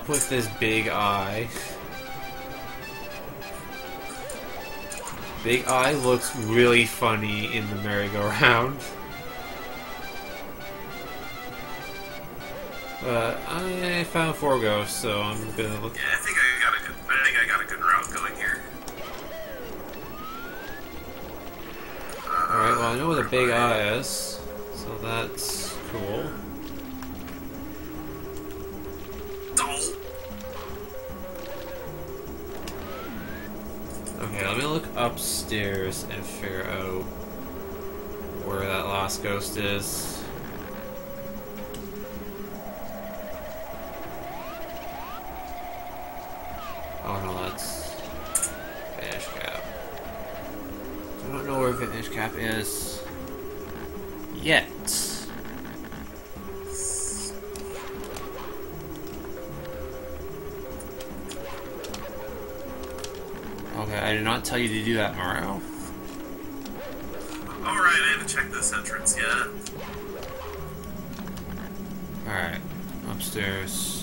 up with this big eye? Big Eye looks really funny in the merry-go-round. But uh, I found four ghosts, so I'm gonna look.
Yeah, I think I got a good. I think I got a good route going here.
Alright, well I know where the big eye is, so that's cool. Okay, let me look upstairs and figure out where that last ghost is. Oh no, that's Vanish Cap. I don't know where Vanish Cap is yet. Okay, I did not tell you to do that, Mario.
Alright, I haven't checked this entrance yet.
Alright, upstairs.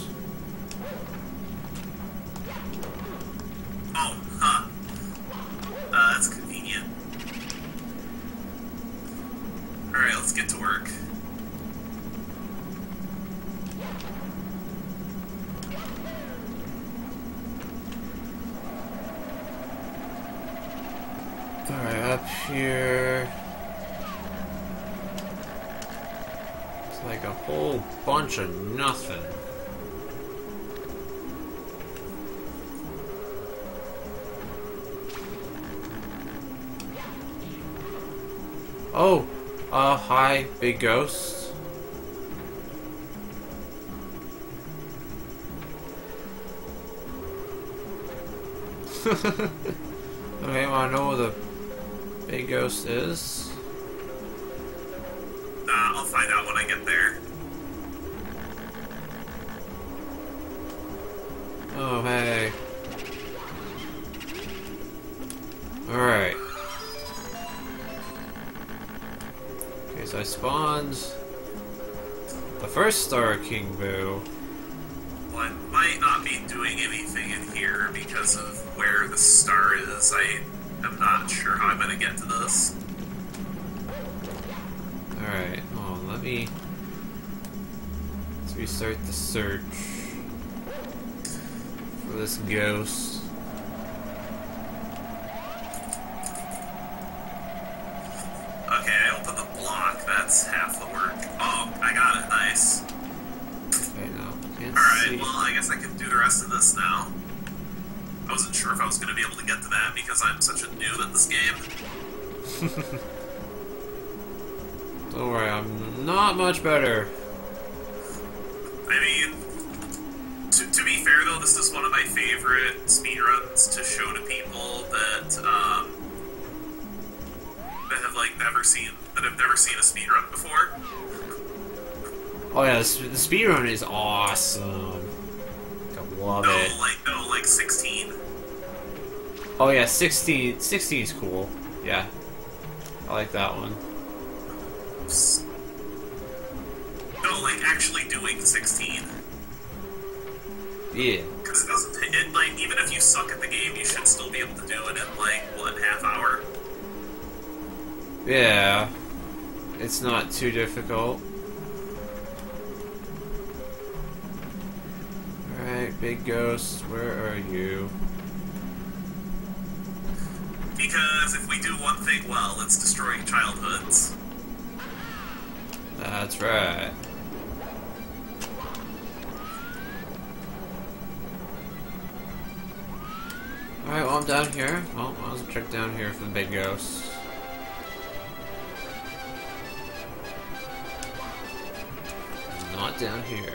Hi, big ghost. okay, wanna know where the big ghost is? Boo.
Well, I might not be doing anything in here because of where the star is. I am not sure how I'm gonna get to this.
Alright, oh, let me. Let's restart the search for this ghost.
Okay, I opened the block. That's half the work. Oh, I got it. Nice.
Okay, now, can't
Alright, well, I guess I can do the rest of this now. I wasn't sure if I was going to be able to get to that because I'm such a noob at this game.
Don't worry, I'm not much better.
I mean, to, to be fair though, this is one of my favorite speedruns to show to people that um, that have like never seen that have never seen a speedrun before.
Oh yeah, the, sp- the speedrun is awesome. I love it.
like no, like 16.
Oh yeah, 16, 16 is cool. Yeah, I like that one.
No, like actually doing 16.
Yeah.
Because it doesn't it like even if you suck at the game, you should still be able to do it in like one half hour.
Yeah. It's not too difficult. Alright, big ghost, where are you?
Because if we do one thing well, it's destroying childhoods.
That's right. Alright, well I'm down here. Well, I'll check down here for the big ghost. Not down here.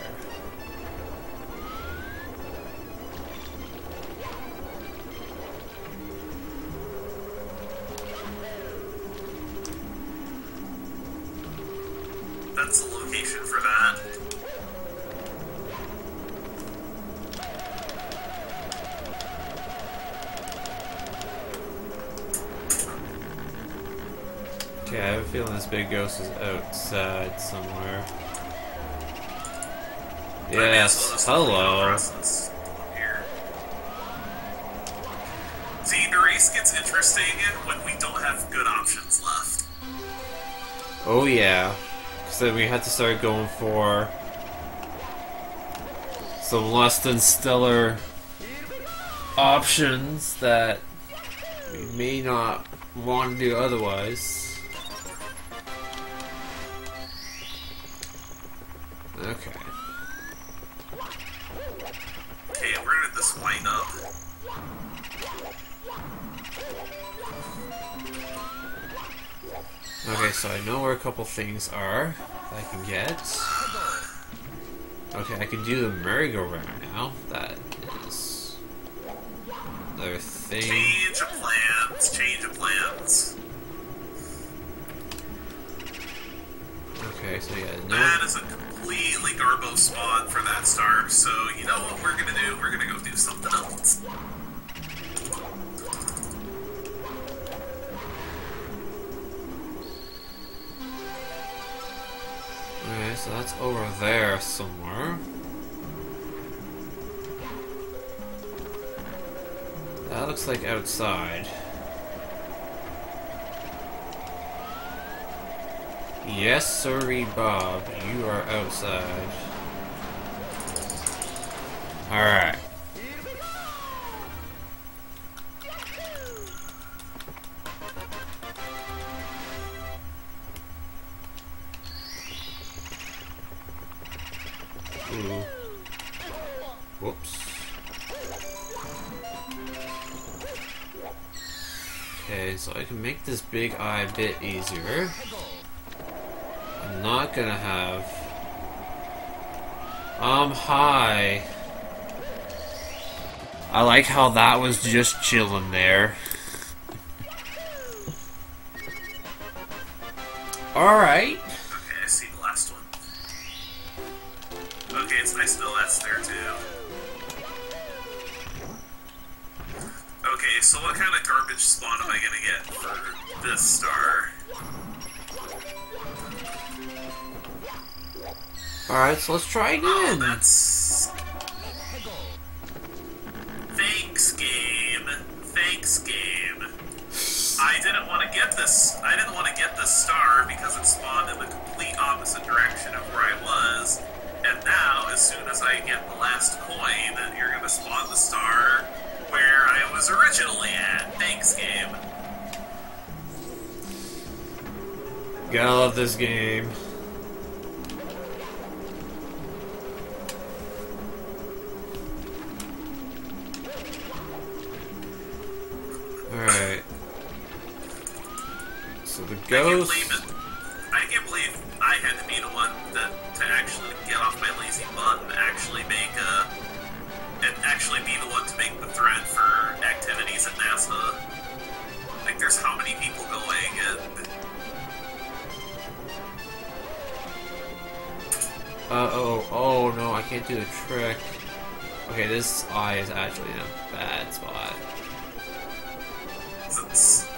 Is outside somewhere.
Might be as well
Yes, hello.
See, the race gets interesting when we don't have good options left.
Oh yeah. So we had to start going for some less than stellar options that we may not want to do otherwise.
Where
a couple things are that I can get. Okay, I can do the merry-go-round now. That is they...
Change of plans. Change of plans.
Okay, so yeah, no...
That is a completely Garbo spawn for that star, so you know what we're gonna do? We're gonna go do something else.
So that's over there somewhere. That looks like outside. Yes, sorry, Bob. You are outside. Alright. Can make this big eye a bit easier. I'm not gonna have... Um, hi. I like how that was just chilling there. Alright.
Okay, I see the last one. Okay, it's nice to know that's there too. Okay, so what kind of garbage spawn am I gonna get for this star?
Alright, so let's try
Oh,
again.
that's. Thanks, game. Thanks, game. I didn't want to get this. I didn't want to get this star because it spawned in the complete opposite direction of where I was. And now, as soon as I get the last coin, you're gonna spawn the star where I was originally at. Thanks, game.
Gotta love this game. Alright. So the
I can't
ghost.
believe. I can't believe I had to be the one that to actually get off my lazy butt and actually make a and actually be the one to make the thread for activities at NASA. Like, there's how many people going, and
Uh oh, oh no, I can't do the trick. Okay, this eye is actually in a bad spot.
it's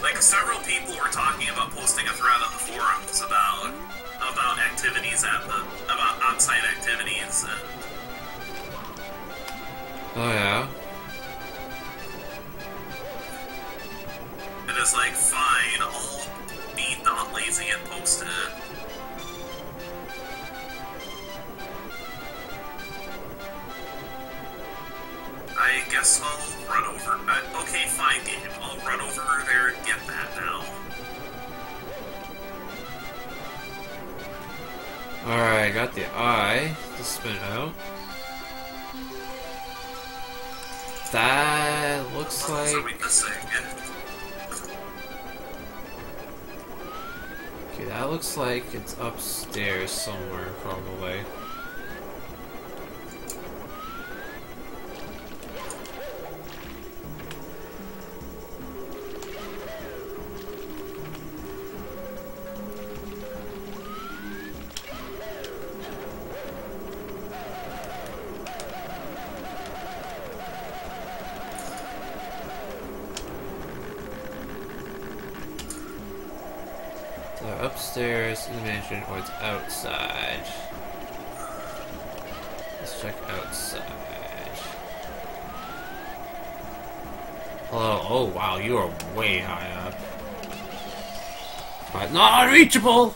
like several people were talking about posting a thread on the forums about about activities at the about on-site activities and
Oh yeah.
And it's like, fine, I'll be not lazy and post it. I guess I'll run over. Uh, okay, fine, game. I'll run over there and get that now.
Alright, I got the eye to spin out. That looks
What else are
like. Okay, that looks like it's upstairs somewhere, probably. Upstairs in the mansion, or it's outside. Let's check outside. Hello. Oh wow, you are way high up. But not unreachable.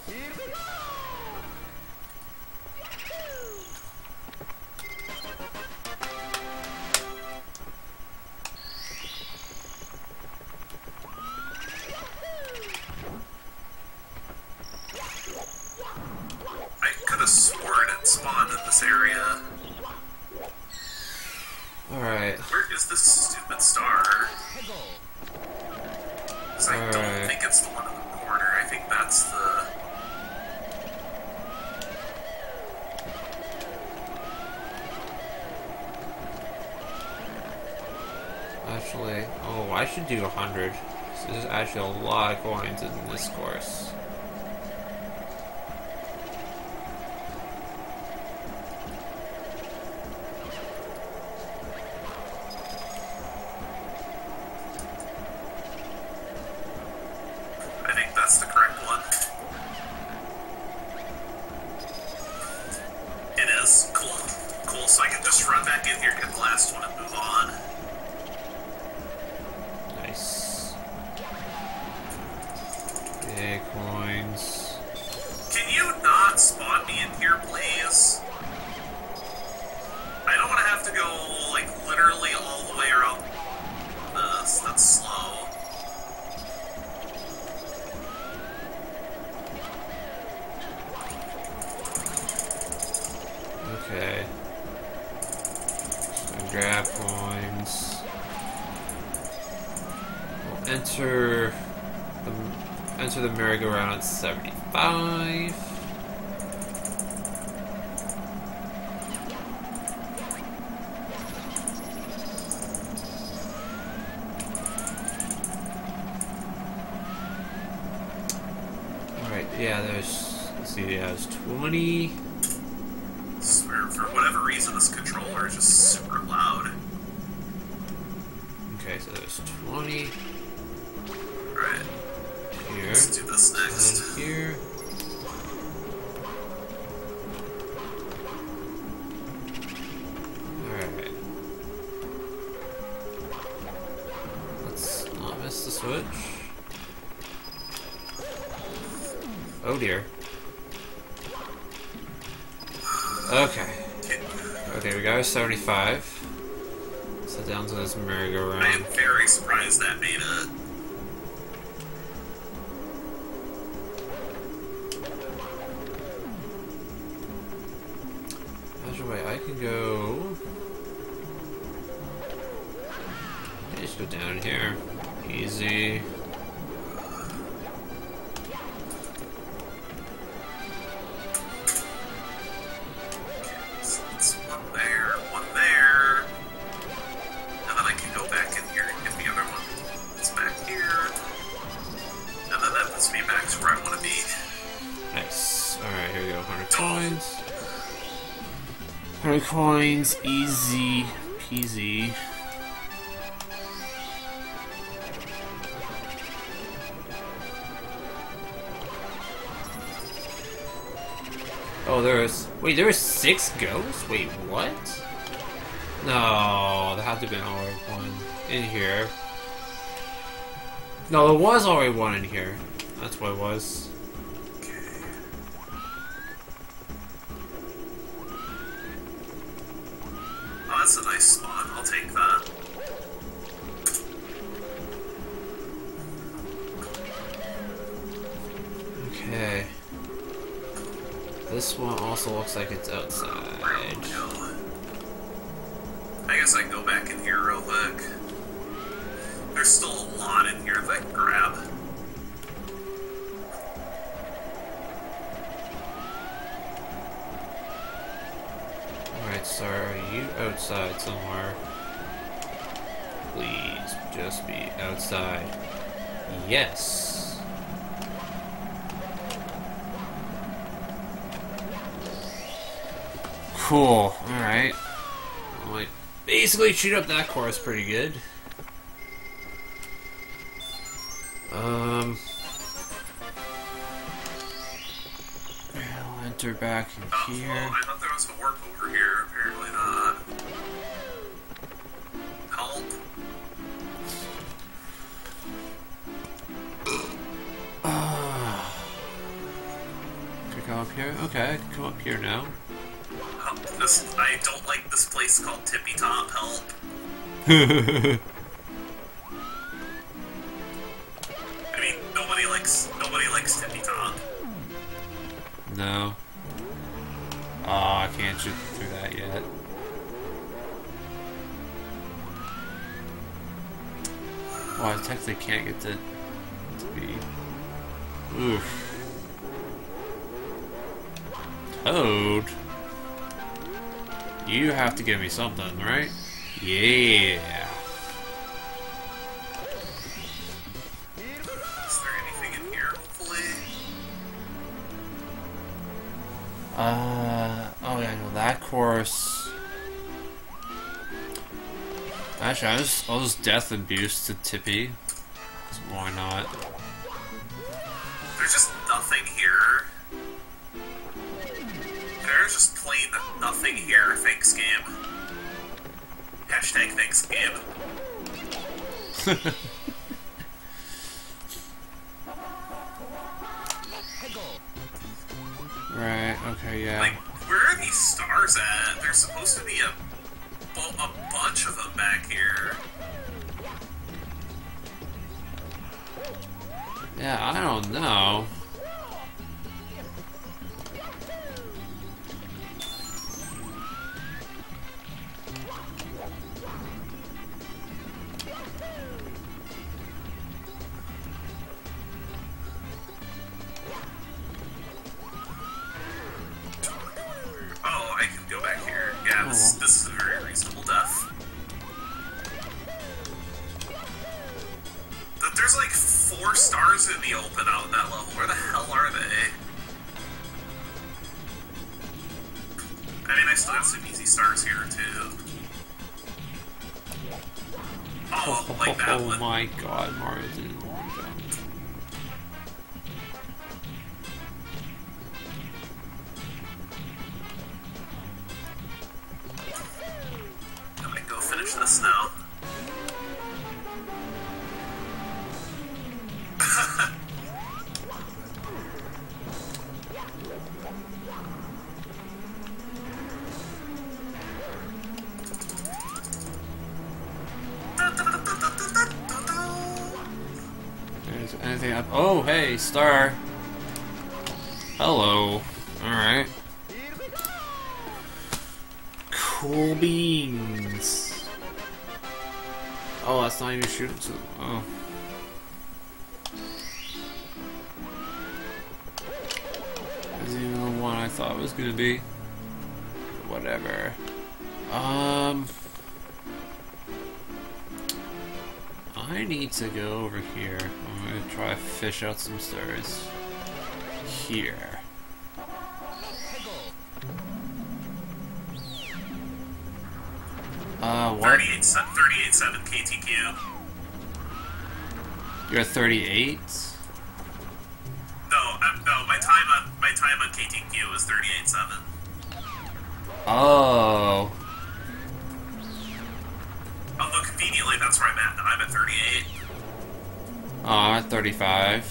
100. Easy peasy. Oh, there's. Wait, there six ghosts? Wait, what? No, there had to have been already one in here. No, there was already one in here. That's what it was. Looks like it's outside.
I guess I can go back in here real quick. There's still a lot in here that I can grab.
Alright, sir, are you outside somewhere? Please, just be outside. Yes. Cool, alright. Well, I basically shoot up that course pretty good. Um. I'll enter back in
Oh,
here.
well, I thought there was a warp over here. Apparently not. Help.
Can I come up here? Okay, I can come up here now.
This, I don't like this place called Tippy Top. Help. I mean, nobody likes nobody likes Tippy Top.
no. Oh, I can't shoot through that yet. Well, I technically can't get to, to be. Oof. Toad. You have to give me something, right? Yeah. Is there anything in here, hopefully? Uh, oh yeah, no, that course. Actually, I'll just, I'll just death and boost to Tippy. Why not?
There's just nothing here. There's just plain thingy here, thanks scam. Hashtag thanks scam.
right, okay, yeah.
Like, where are these stars at? There's supposed to be a, a bunch of them back here.
Yeah, I don't know. my god. need to go over here. I'm gonna try to fish out some stars. Here. Uh, what?
38, 38 7 KTQ.
You're 38?
45.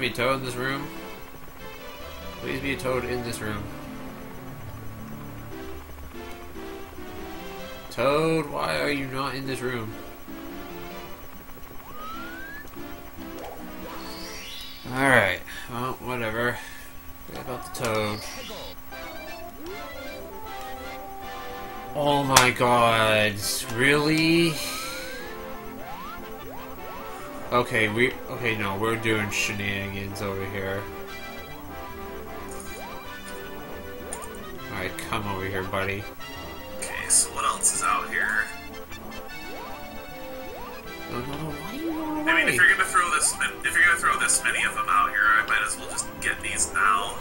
Be a
toad in this room? Please be a toad in this room. Toad, why are you not in this room? Alright, well, whatever. About the toad. Oh my god, really? Okay, we okay. No, we're doing shenanigans over here. All right, come over here, buddy.
Okay, so what else is out here?
No, no, no. Why you
I mean, if you're gonna throw this, if you're gonna throw this many of them out here, I might as well just get these now.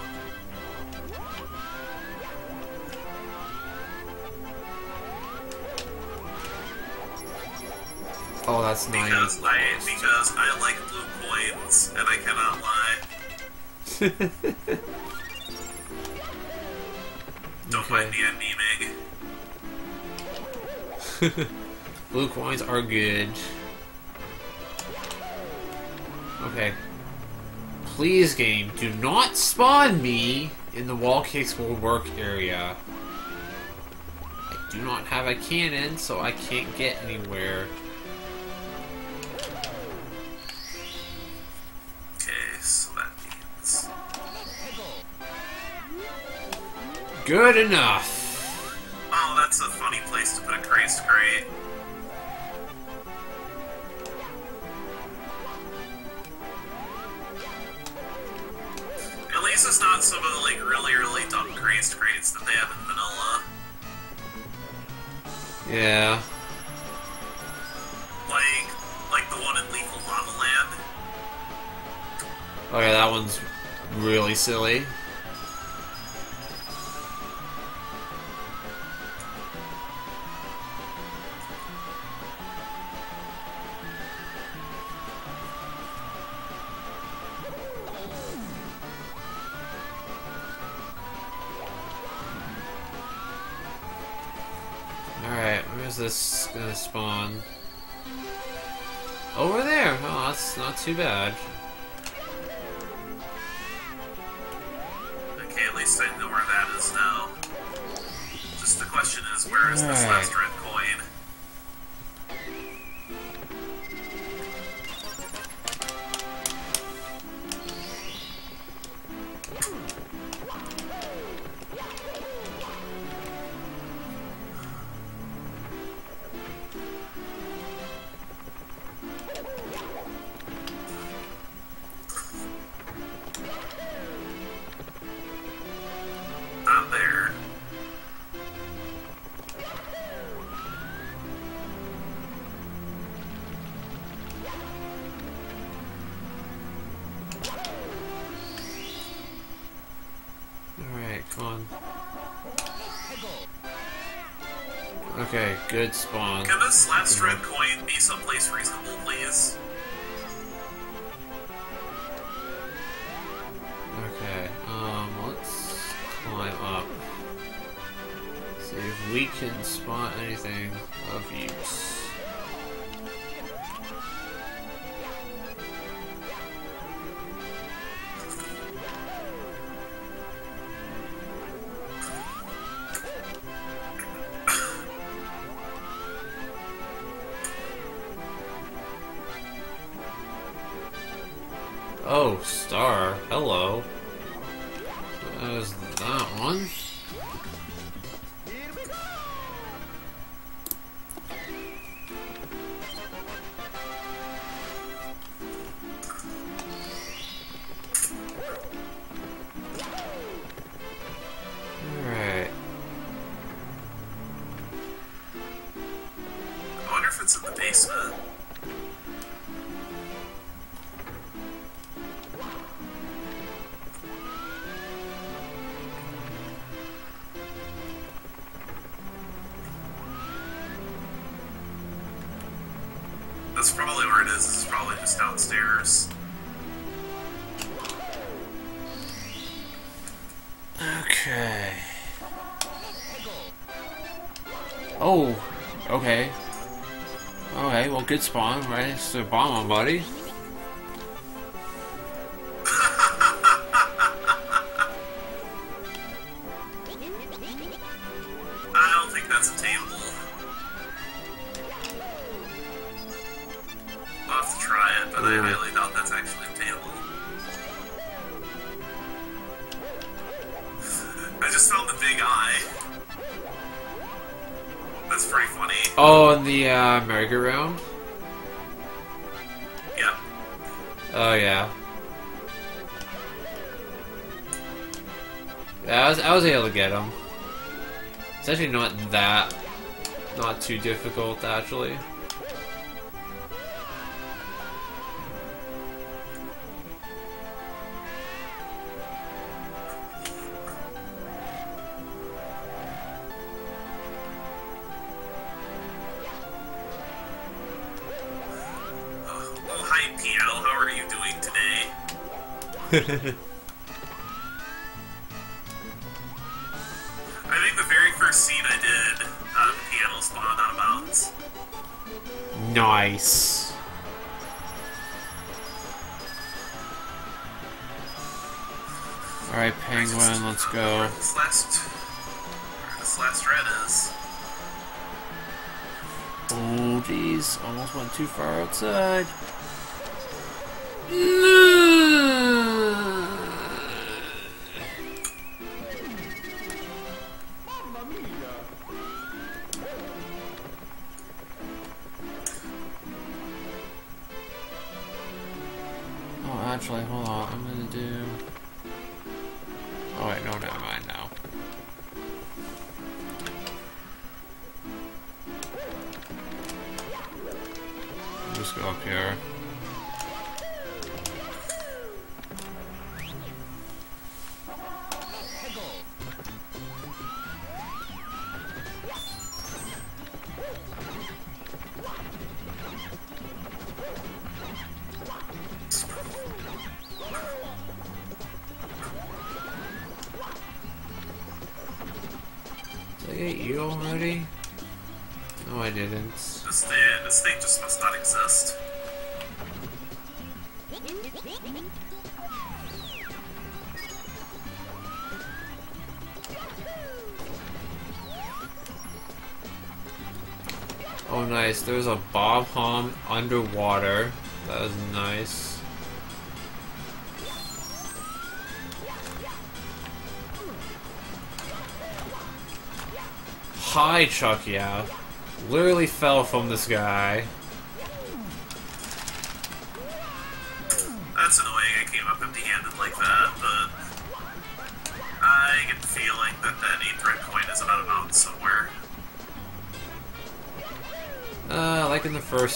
Oh, that's
Because
nice.
I because I like blue coins and I cannot lie. Don't mind me, I'm memeing.
Blue coins are good. Okay. Please, game, do not spawn me in the wall kicks will work area. I do not have a cannon, so I can't get anywhere. Good enough.
oh, that's a funny place to put a crazed crate. At least it's not some of the like really really dumb crazed crates that they have in vanilla.
Yeah.
Like like the one in Lethal Lava Land.
Okay, that one's really silly. Too bad. Spawn, right? It's a bomb buddy. Too difficult, actually.
Oh, hi, PL. How are you doing today? I think the very first seed I did, piano spawned out of bounds.
Nice. Alright, Penguin, let's go.
Where this last, where this last red is.
Oh, jeez. Almost went too far outside. Oh, There's a Bob-omb underwater. That was nice. Hi, Chuck, yeah. Literally fell from this guy.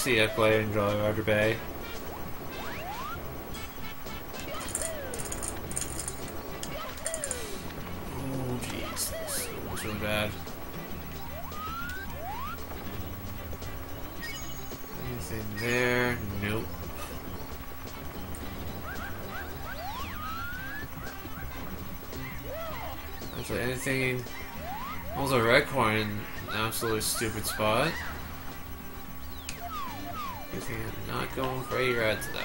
I
played in Jolly Roger Bay. Oh, jeez. This really bad. Anything there? Nope. Actually, anything... Also, a red coin in an absolutely stupid spot. Going for A reds though.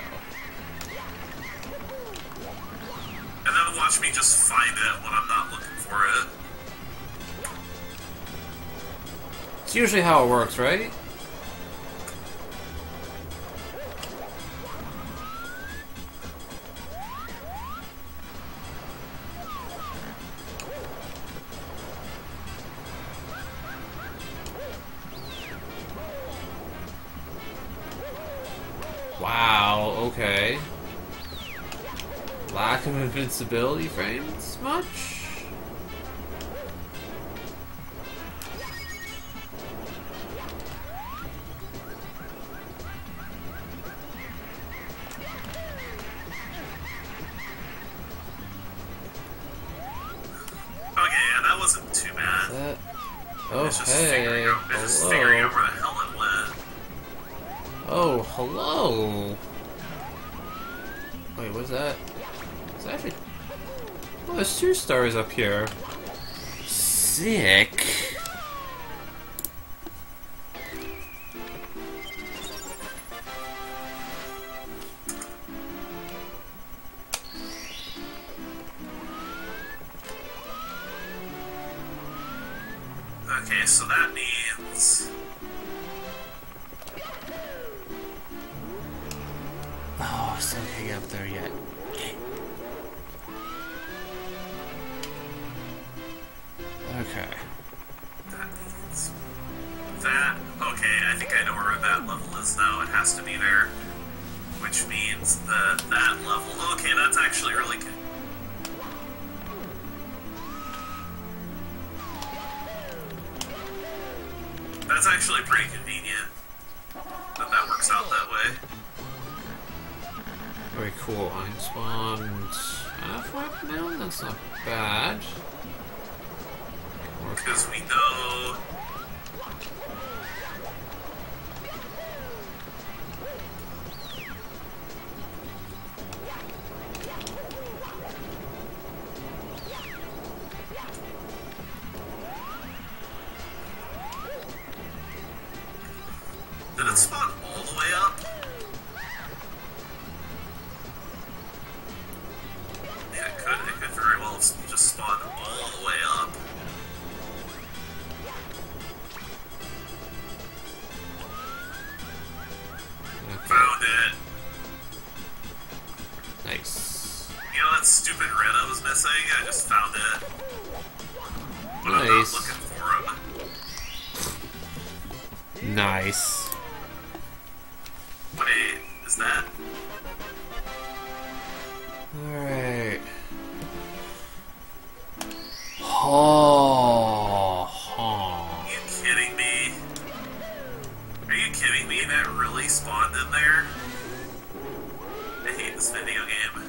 And then watch me just find it when I'm not looking for it.
It's usually how it works, right? Invincibility frames much? Spawned
in there? I hate this video game.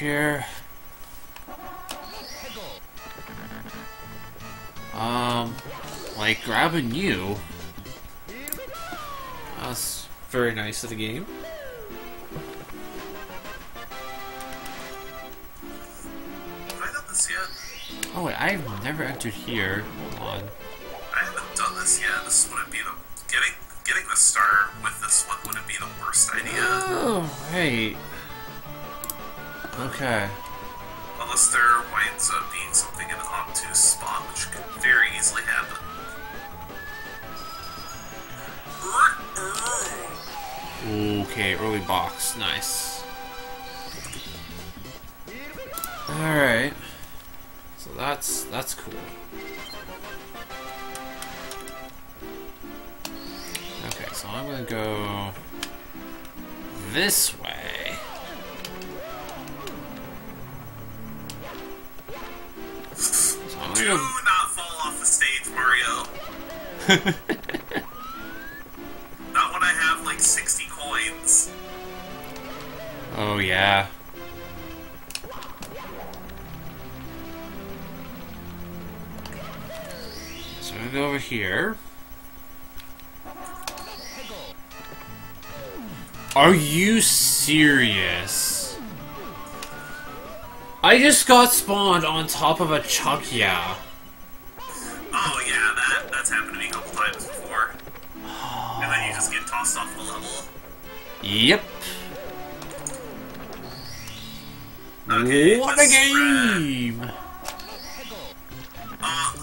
Here.
Um, like grabbing you. That's very nice of the game.
Have I done this yet?
Oh wait, I've never entered here. Hold on.
I haven't done this yet. This wouldn't be the getting getting the star with this one wouldn't be the worst idea.
Oh, right. Okay.
Unless there winds up being something in an obtuse spot, which could very easily happen.
Okay, early box. Nice. Alright. So that's that's cool. Okay, so I'm gonna go this way. So
Do
gonna
not fall off the stage, Mario. Not when I have like 60 coins.
Oh yeah. So I'm gonna go over here. Are you serious? I just got spawned on top of a Chuckya.
Oh yeah, that that's happened to me a couple times before. And then you just get tossed off the level.
Yep.
Okay,
what a game!
Ah,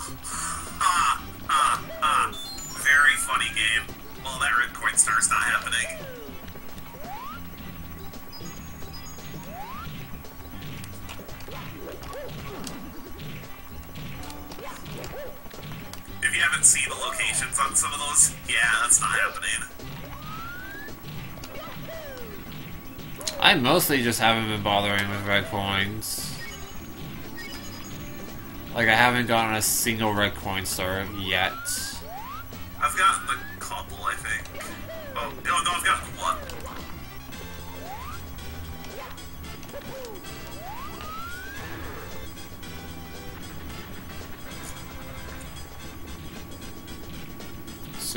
ah, ah. Very funny game. Well, that red coin star's not happening. You haven't seen the locations on some of those, yeah, that's not happening.
I mostly just haven't been bothering with red coins. Like, I haven't gotten a single red coin star yet.
I've gotten a couple, I think. Oh, no, no, I've gotten one.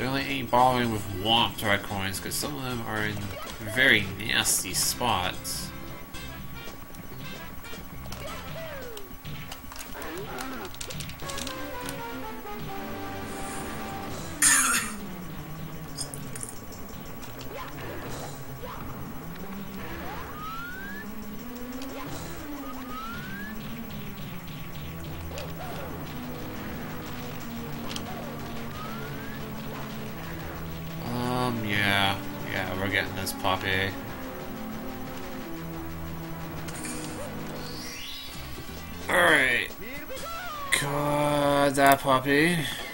Certainly ain't bothering with Whomp red coins, because some of them are in very nasty spots. God,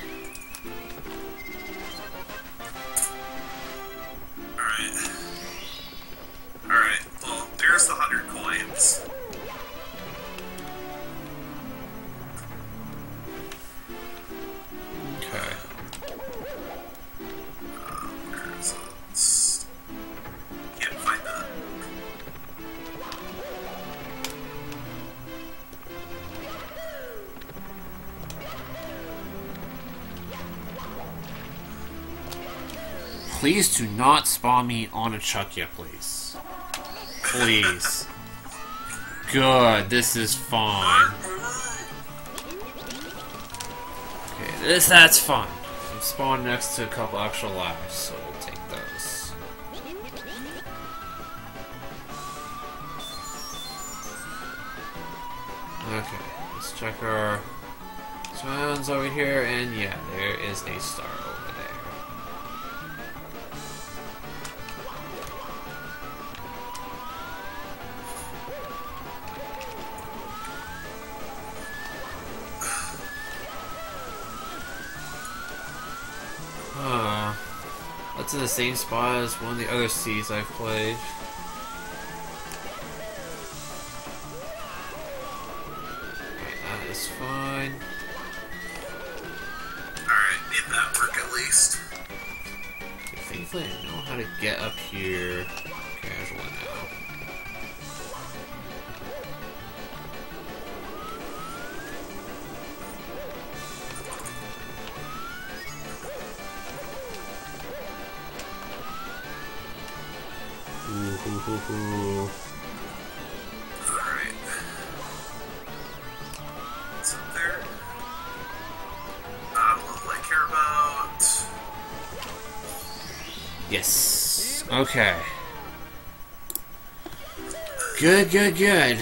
spawn me on a Chuckya, please. Please. Good, this is fine. Okay, this that's fun. I'm spawned next to a couple extra lives, so same spot as one of the other seeds I've played.
Alright.
Up
there? About.
Yes. Okay. Good, good, good.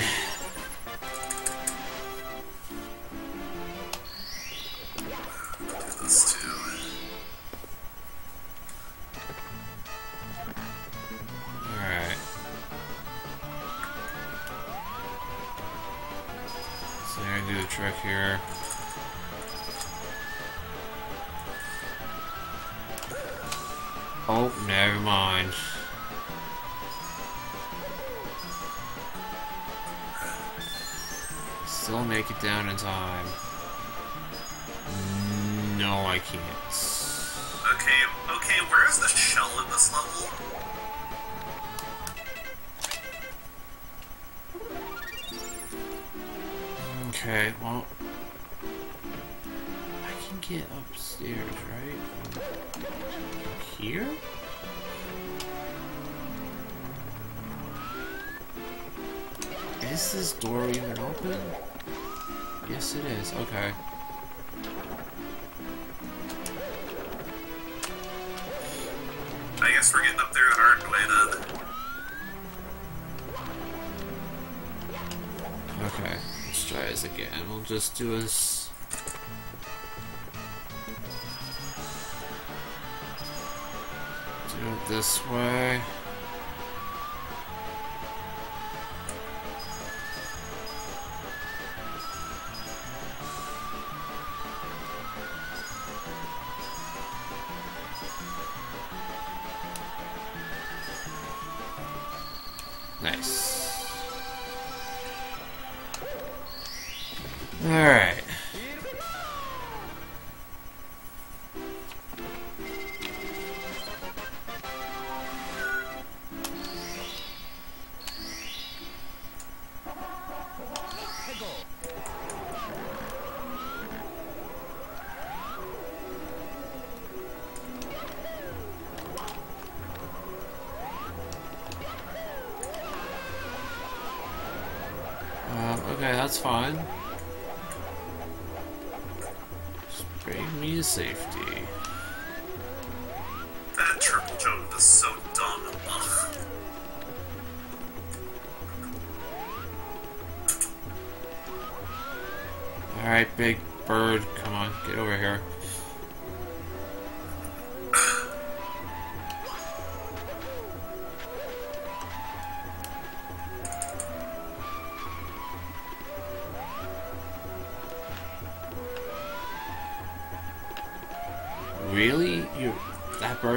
It's fine.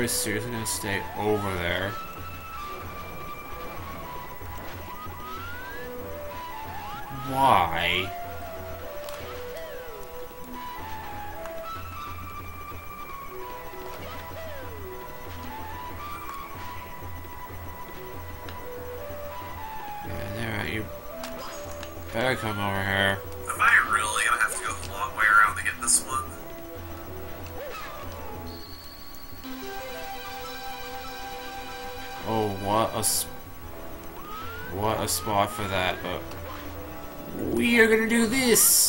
is
seriously gonna stay over there. Why? Yeah, there, you better come over here. spot for that, but we are gonna do this!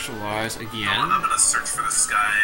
socialize again.
I'm gonna search for the sky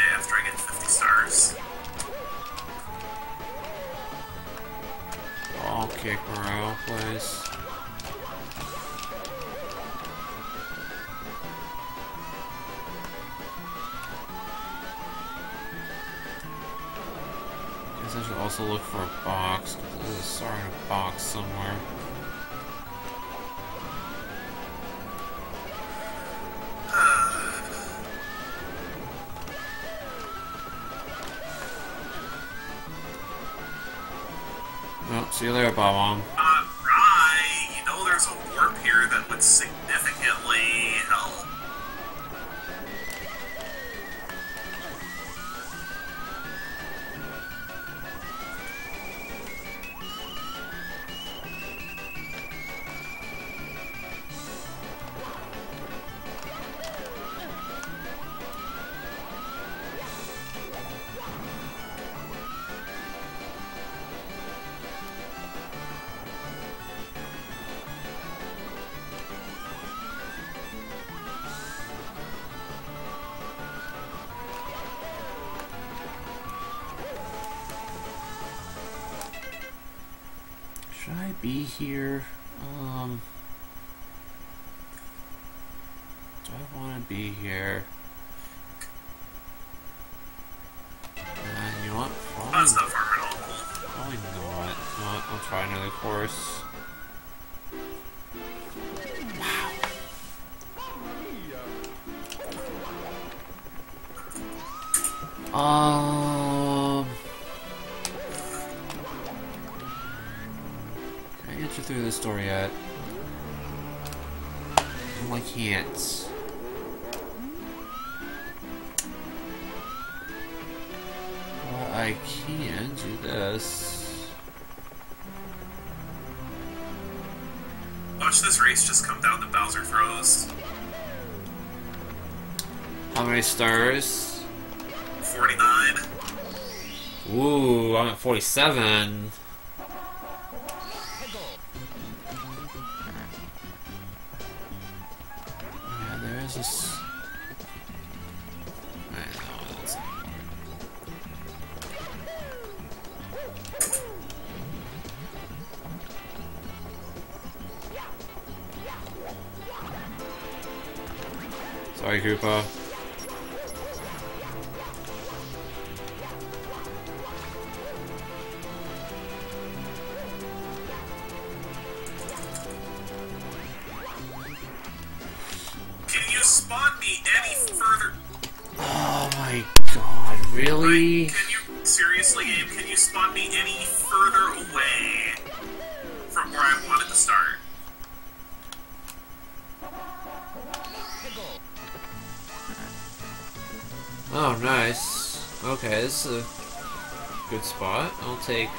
many stars?
49.
Ooh, I'm at 47. a good spot. I'll take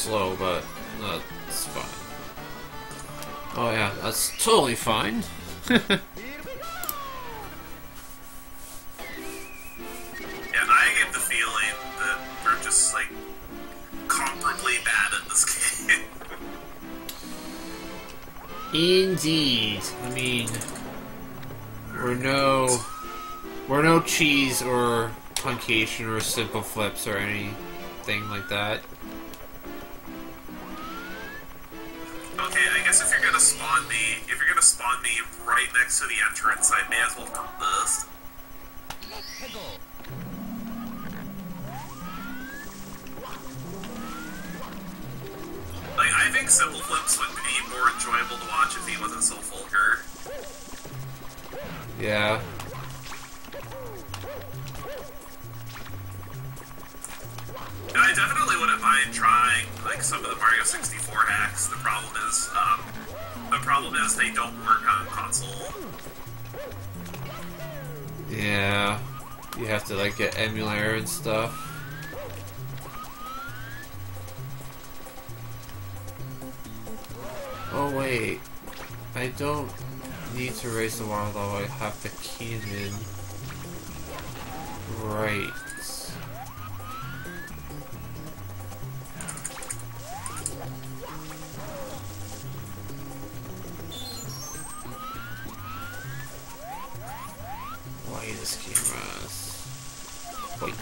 slow, but uh, that's fine. Oh yeah, that's totally fine. Indeed. I mean, we're no, we're no cheese or Puncayshun or SimpleFlips or anything like that.
right next to the entrance. I may as well work this. Like, I think SimpleFlips would be more enjoyable to watch if he wasn't so vulgar.
Yeah.
I definitely wouldn't mind trying, like, some of the Mario 64 hacks. The problem is, um, the problem is they don't work on console.
Yeah. You have to like get emulator and stuff. Oh wait. I don't need to raise the water level, I have the cannon. Right. Camera's quite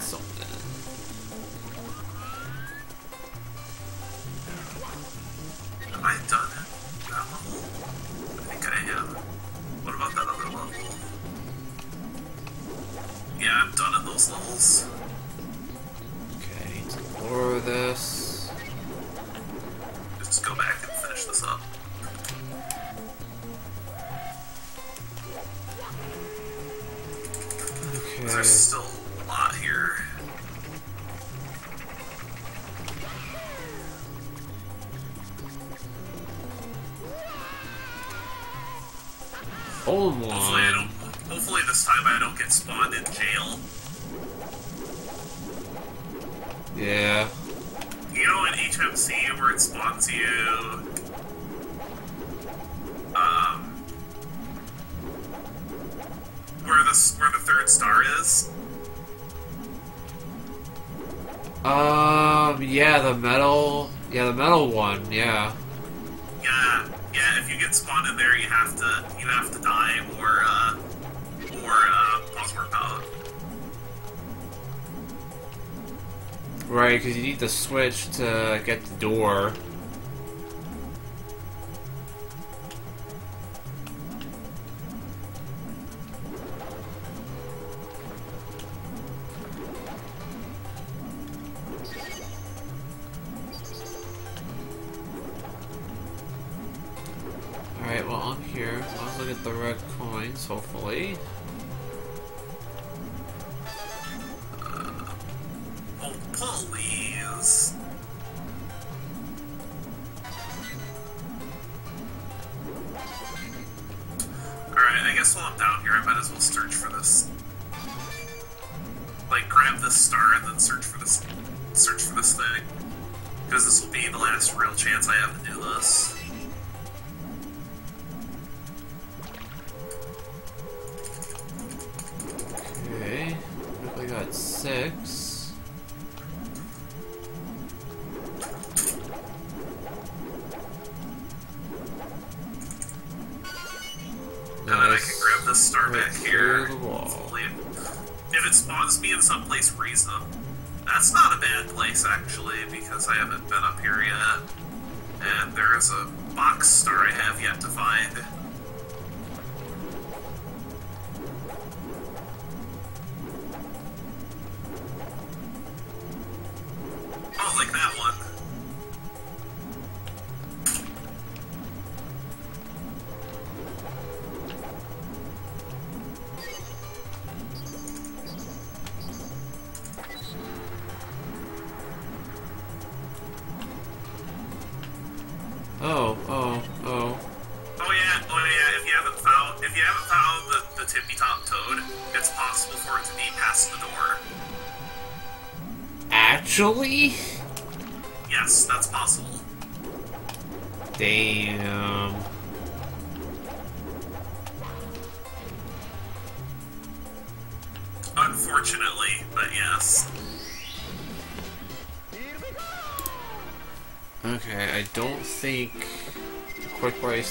switch to get the door. Alright, well, I'm here. I'll look at the red coins, hopefully.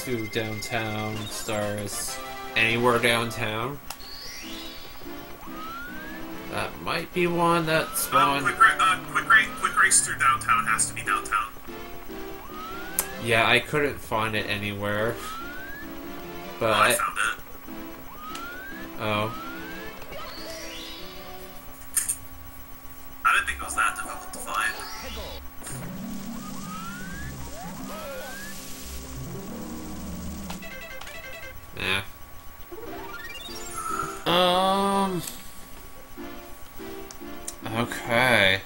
Quick race through downtown stars anywhere downtown. That might be one that
Um,
spawned.
quick, ra- uh, quick, ra- quick race through downtown has to be downtown.
Yeah, I couldn't find it anywhere. But
Oh, I
I,
found it.
oh,
I didn't think it was that difficult to find.
Yeah. Um. Okay.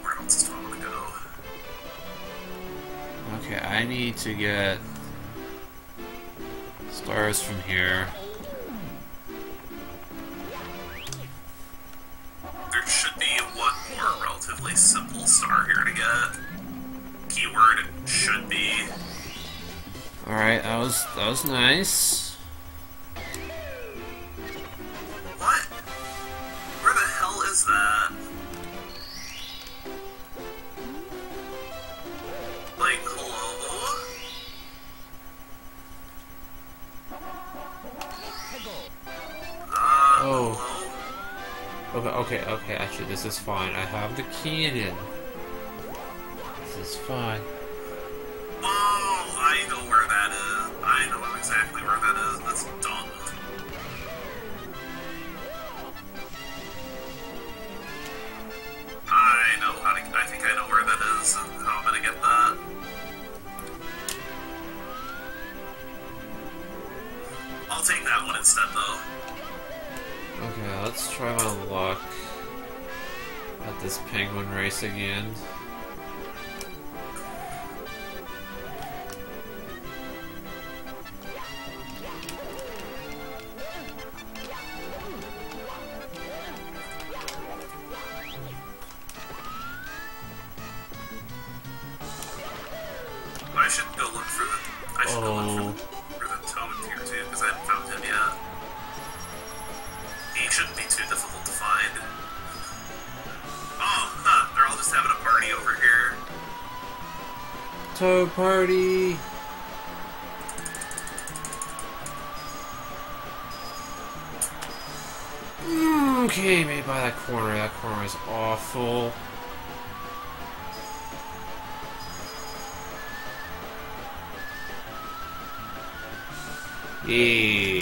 Where else does Tom go?
Okay, I need to get stars from here.
There should be one more relatively simple star here to get.
Alright, that was that was nice.
What? Where the hell is that? Like hello? Uh,
oh.
Hello?
Okay, okay, okay, actually this is fine. I have the key in. This is
fine. Y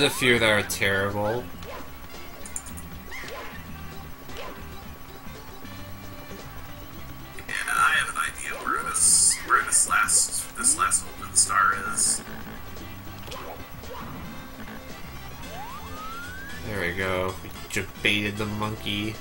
There's
a few that are terrible.
And I have an idea where this where this last this last open star is.
There we go. We baited the monkey.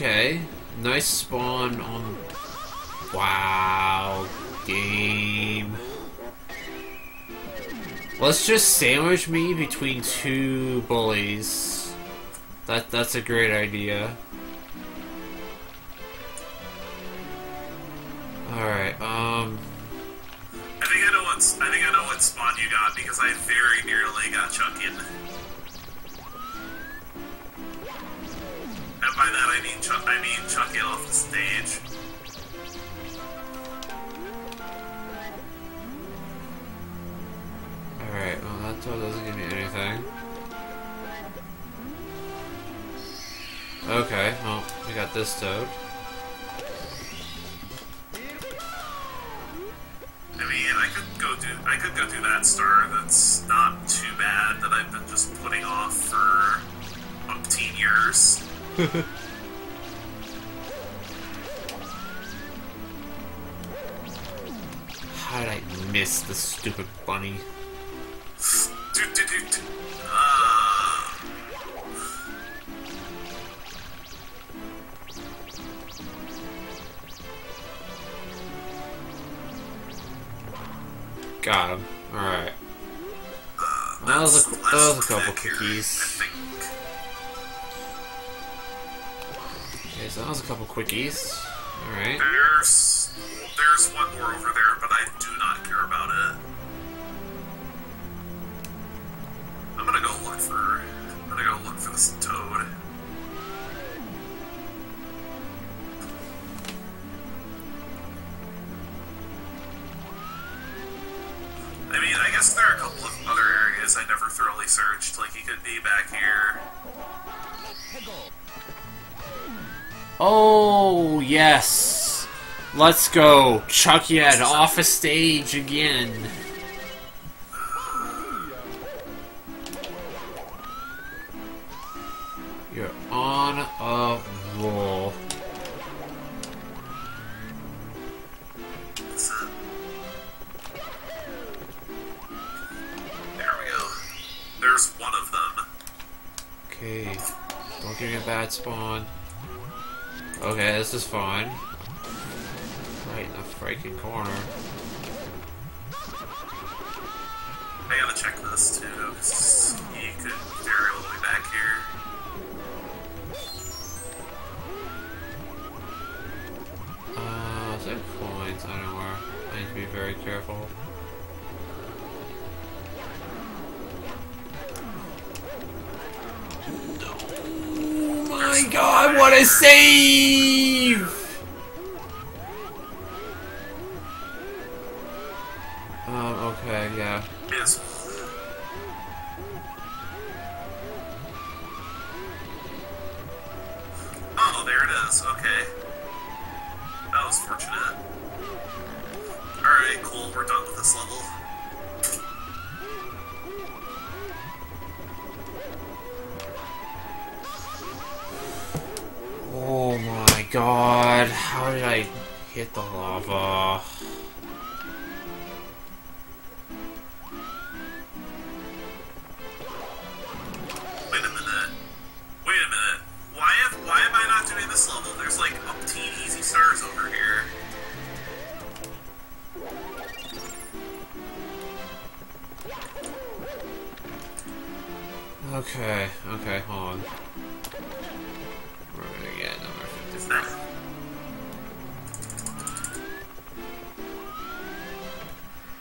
Okay.
Nice spawn on... Wow. Game. Let's just sandwich me between two bullies. That That's a great idea. Okay, well, we got this toad.
I mean, I could go do I could go do that star. That's not too bad that I've been just putting off for umpteen years.
How did I miss the stupid bunny? Got him. Alright. That was a, that was a couple quickies. Okay, so that was a couple quickies. Alright.
There's there's one more over there,
Oh, yes! Let's go! Chucky at off a stage again. You're on a roll.
There we go. There's one of them.
Okay, don't give me a bad spawn. Okay, this is fine. Right in the freaking corner.
I gotta check this too, he could very well be back here.
Uh, is there coins? I don't know. I need to be very careful. My god, what a save! Um, okay, yeah.
Yes. Oh, there it is. Okay. That was fortunate. Alright, cool. We're done with this level.
Oh my god, how did I hit the lava?
Wait a minute. Wait a minute. Why have, why am I not doing this level? There's like umpteen easy stars over here.
Okay, okay, hold on.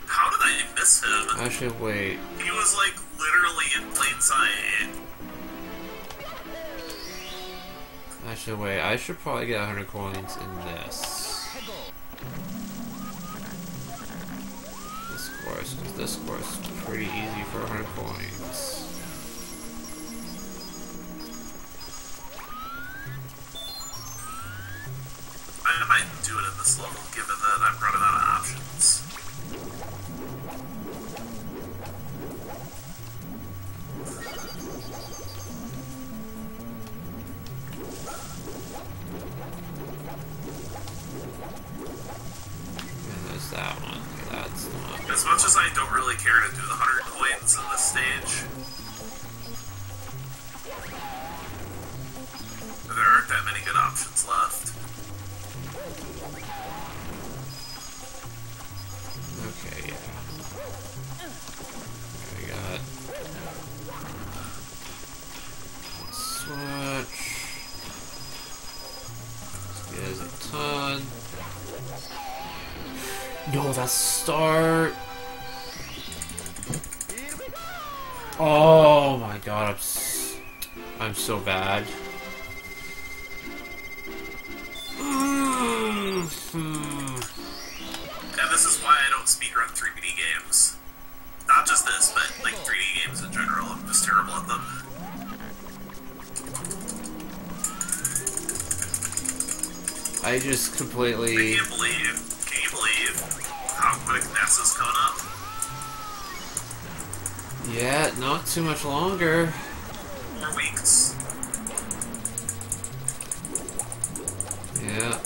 How did I miss him?
Actually, wait.
He was like literally in plain sight.
Actually, wait. I should probably get 100 coins in this. This course, this course is pretty easy for 100 coins.
I might do it in this level, given that I'm running out of options.
There's that one. That's not.
As much as I don't really care to do the 100 coins in this
god, I'm, s- I'm so bad.
And this is why I don't speedrun 3D games. Not just this, but like 3D games in general. I'm just terrible at them.
I just
I
completely.
can't believe, can you believe how quick NASA's coming up?
Yeah, not too much longer.
Four weeks.
Yeah.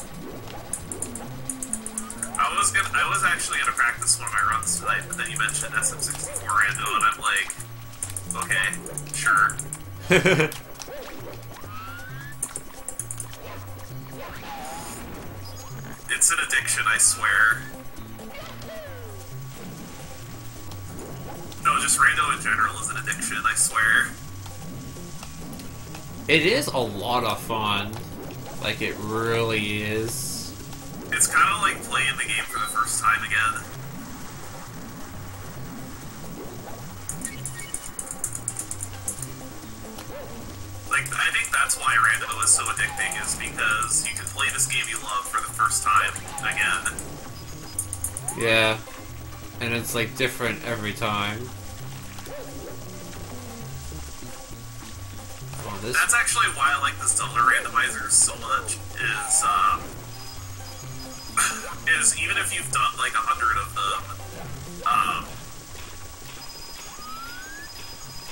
I was gonna, I was actually gonna practice one of my runs tonight, but then you mentioned SM64 rando, and I'm like, okay, sure. It's an addiction, I swear. No, just rando in general is an addiction, I swear.
it is a lot of fun. Like, it really is.
It's kind of like playing the game for the first time again. Like, I think that's why Rando is so addicting, is because you can play this game you love for the first time again.
Yeah. And it's like different every time. Oh, this.
That's actually why I like the Zelda randomizer so much. Is um, is even if you've done like a hundred of them, um,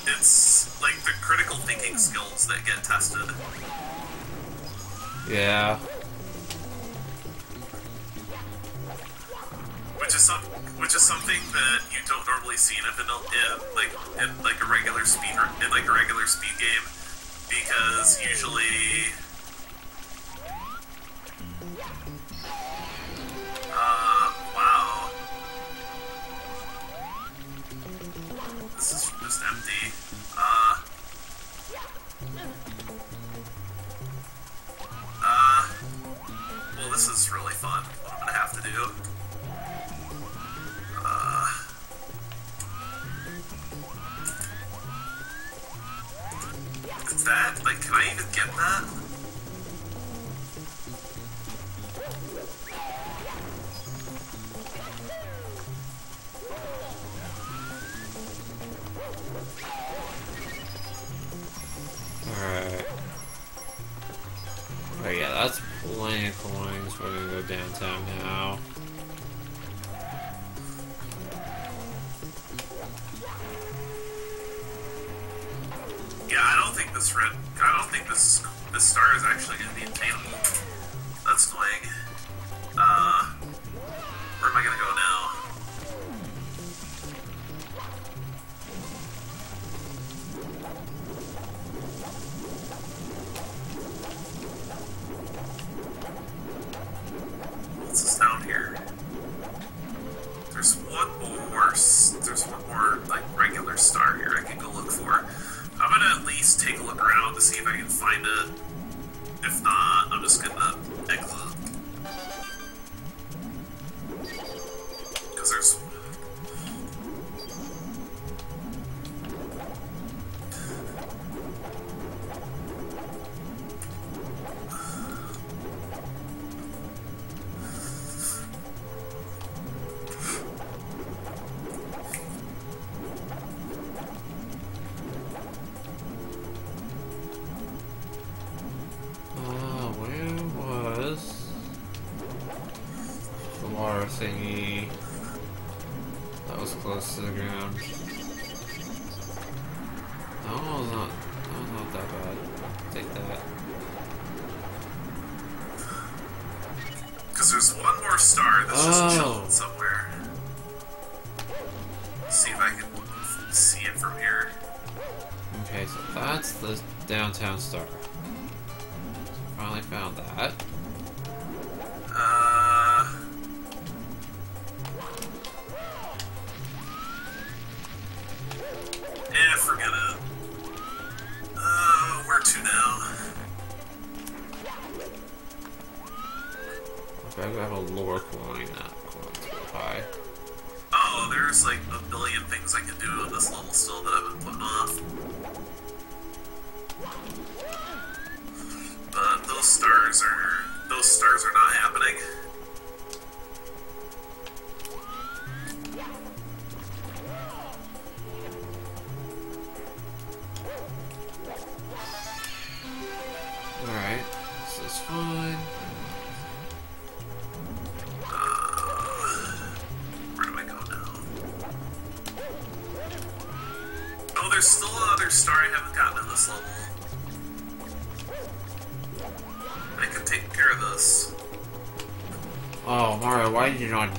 it's like the critical thinking skills that get tested.
Yeah.
Which is some, which is something that you don't normally see in a vanilla, in like in like a regular speed in like a regular speed game, because usually. Uh, wow. This is just empty. Uh. Uh. Well, this is really fun. What I'm gonna have to do. That?
Alright. Oh yeah, that's plenty of coins. We're gonna go downtown now.
Yeah, I don't think this red. I don't think this this star is actually going to be attainable. That's annoying.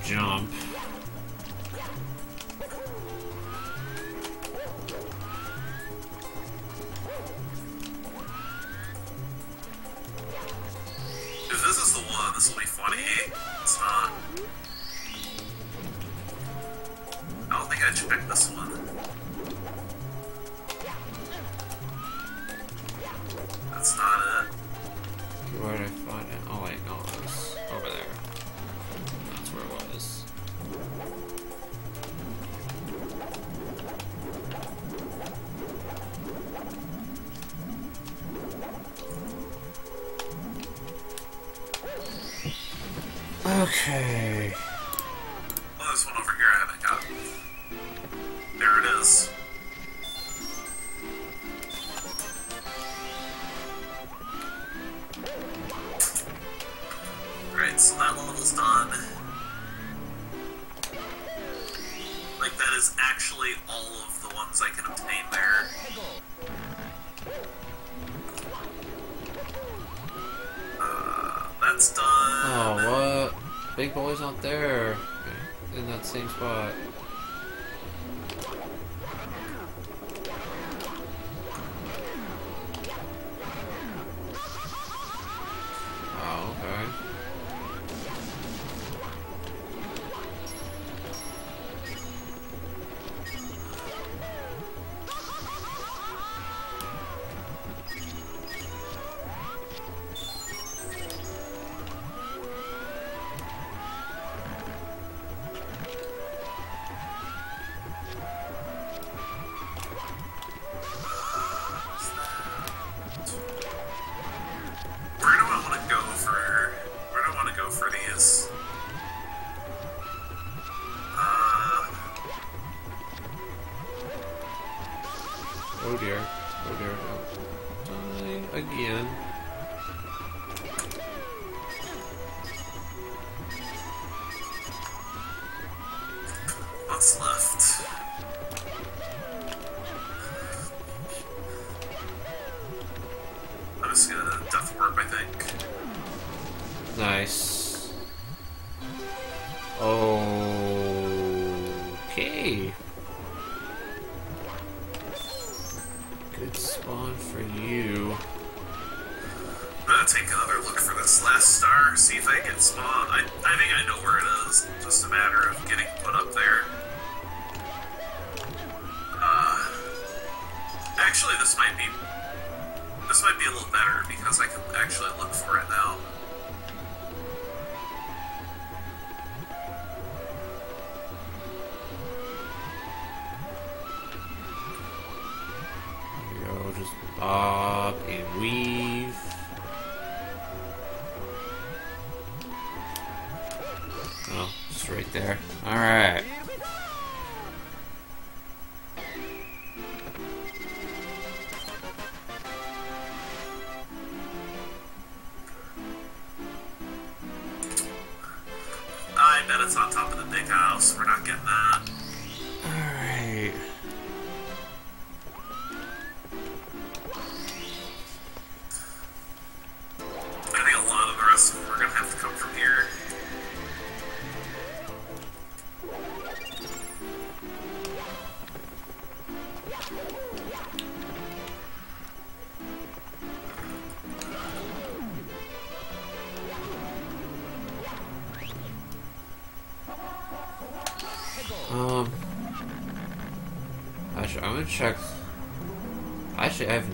Jump? Big Boo's not there. In that same spot.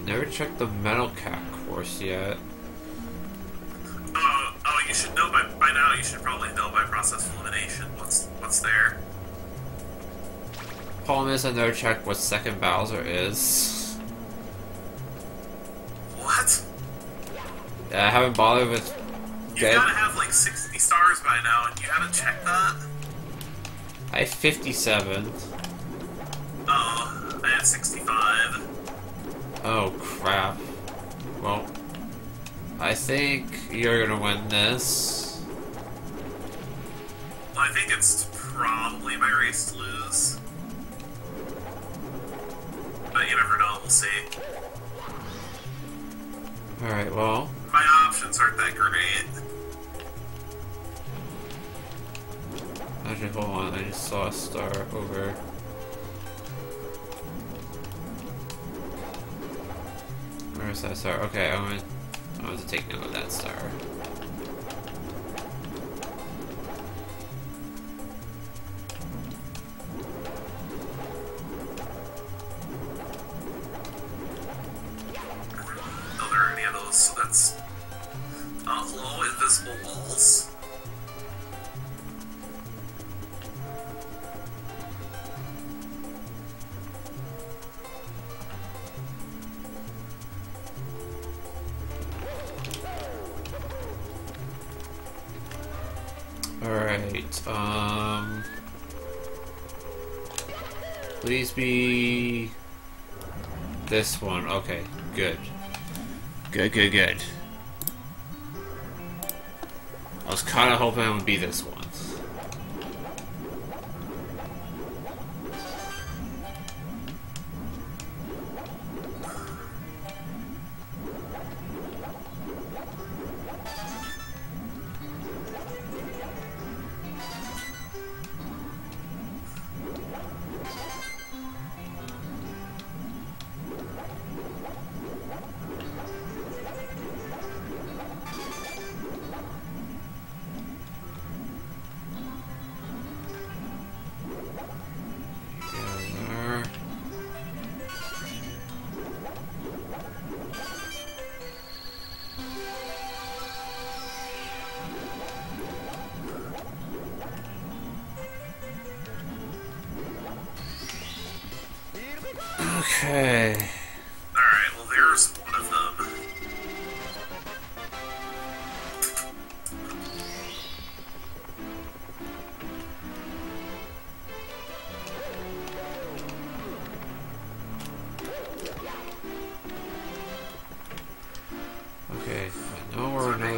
Never checked the Metal Cap course yet.
Oh, oh, you should know by by now. You should probably know by process of elimination what's what's there.
problem is I never checked what second Bowser is.
What?
Yeah, I haven't bothered with
You
Dead.
gotta have like 60 stars by now, and you haven't checked that?
I have 57. You're gonna win this.
I think it's probably my race to lose. But you never know, we'll see.
Alright, well,
My options aren't that great.
actually, hold on. I just saw a star over. Where's that star? Okay, I'm gonna, I'm gonna take note of that star. Be. This one. Okay, good. Good, good, good. I was kinda hoping it would be this one.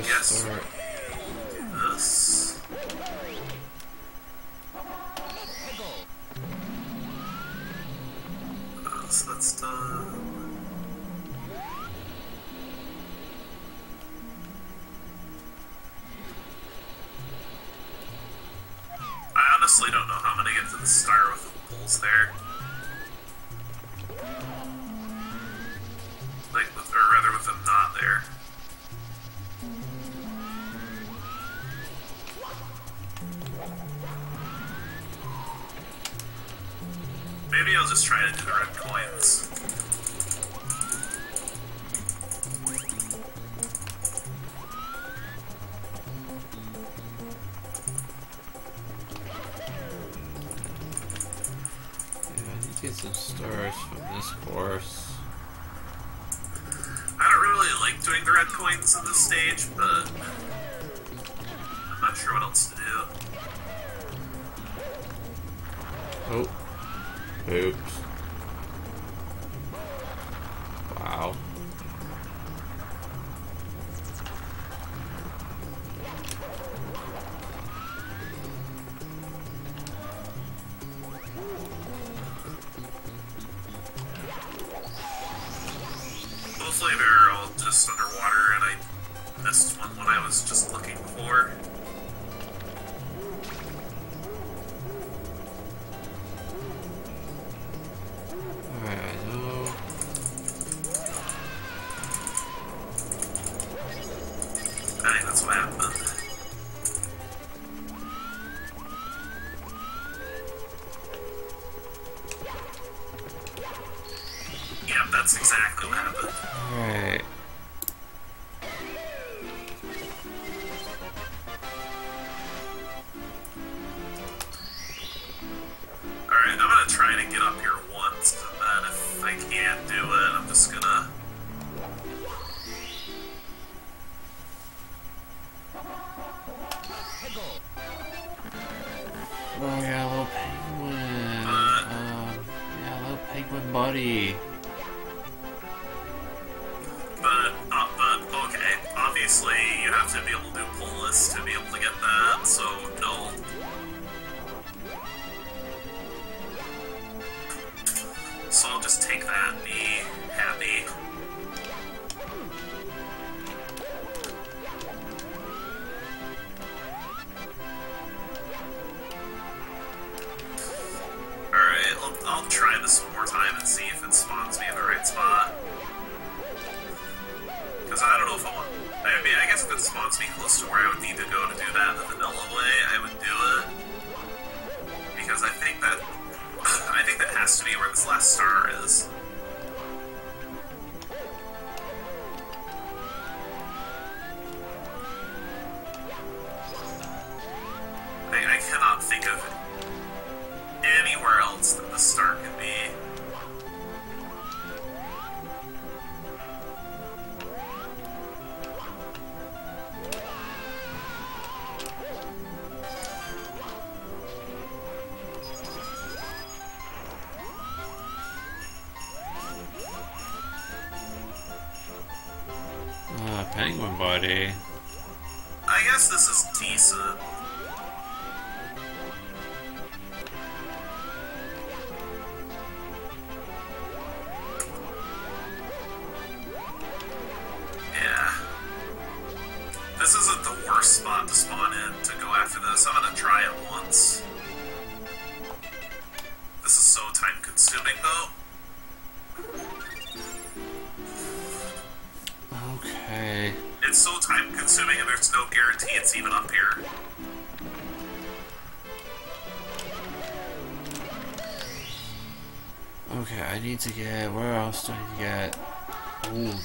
Yes.
start.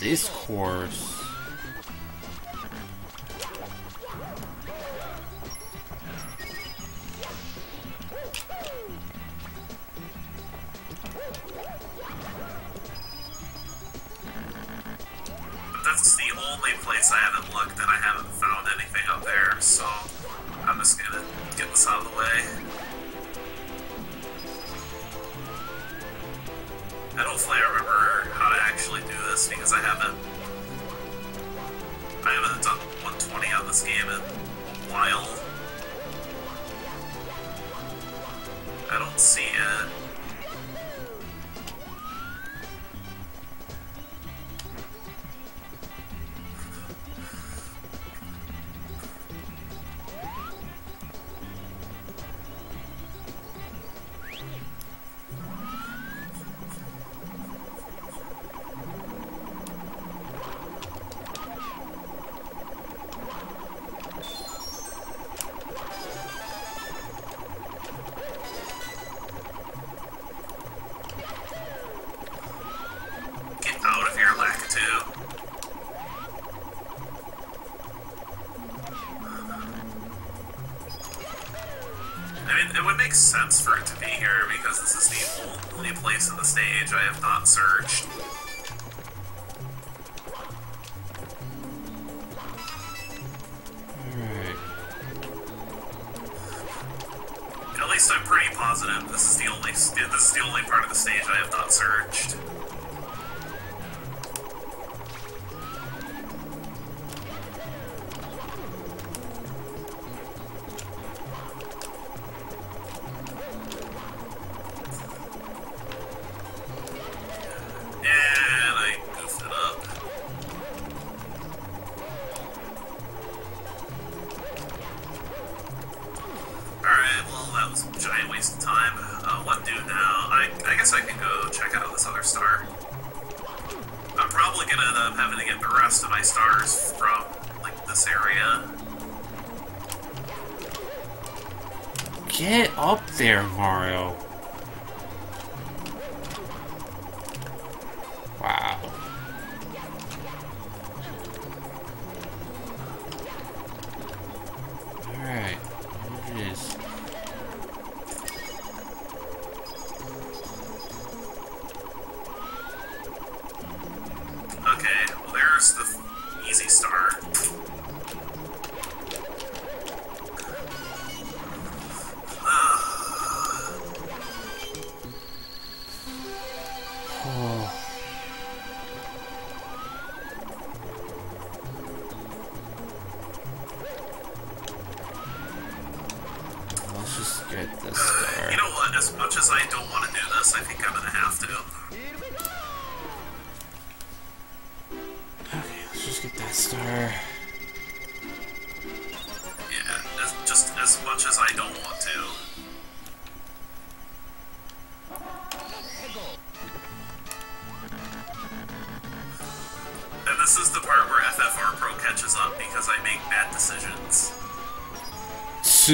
this
course.
makes sense for it to be here because this is the only place in the stage I have not searched.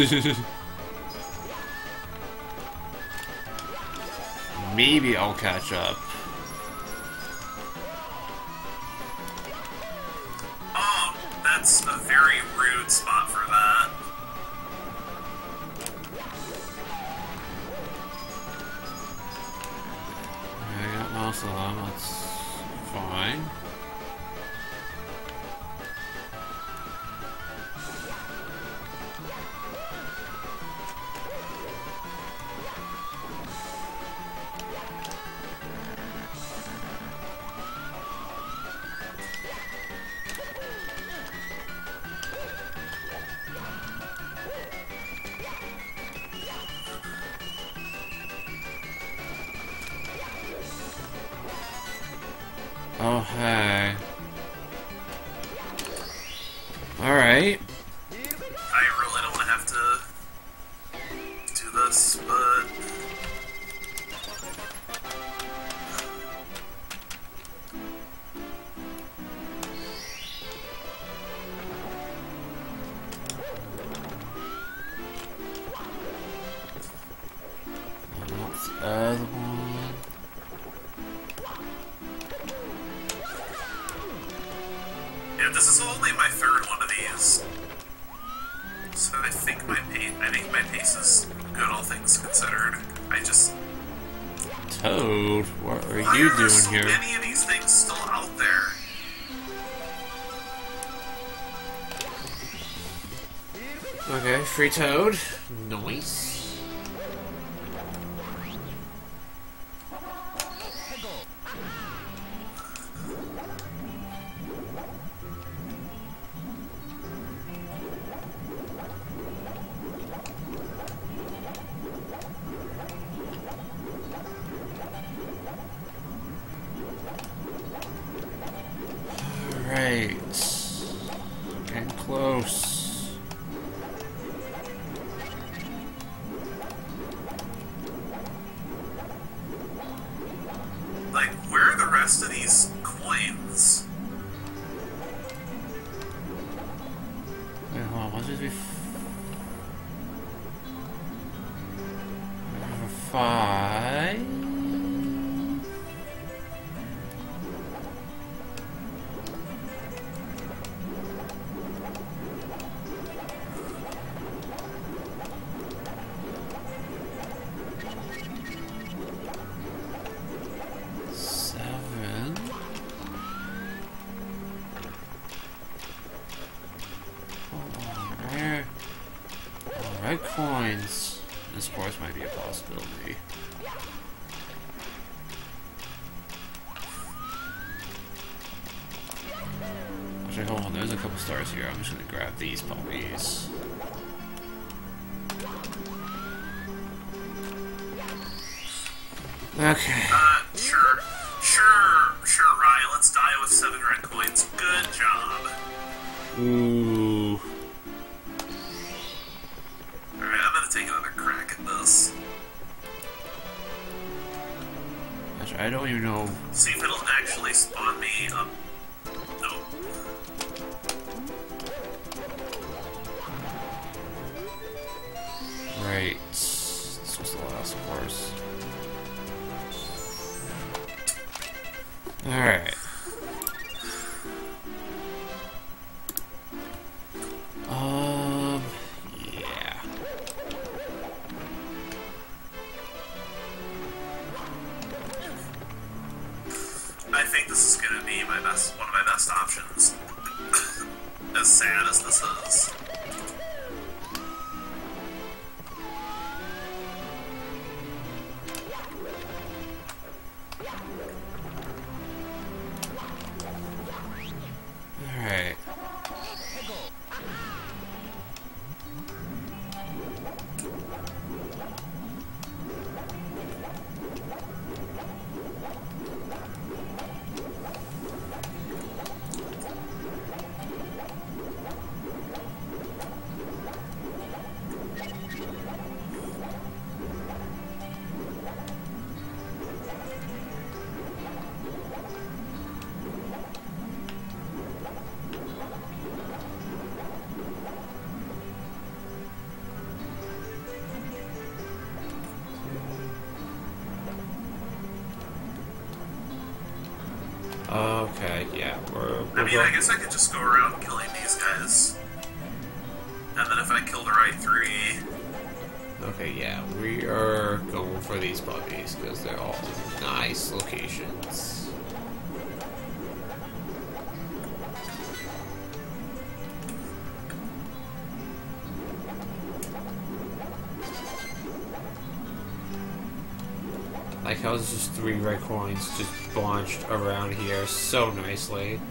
是是是。
Toad. Ooh.
Alright, I'm gonna take another crack at this.
Gosh, I don't even know.
See if it'll actually spawn me
a was
just three
red coins just launched around here so nicely.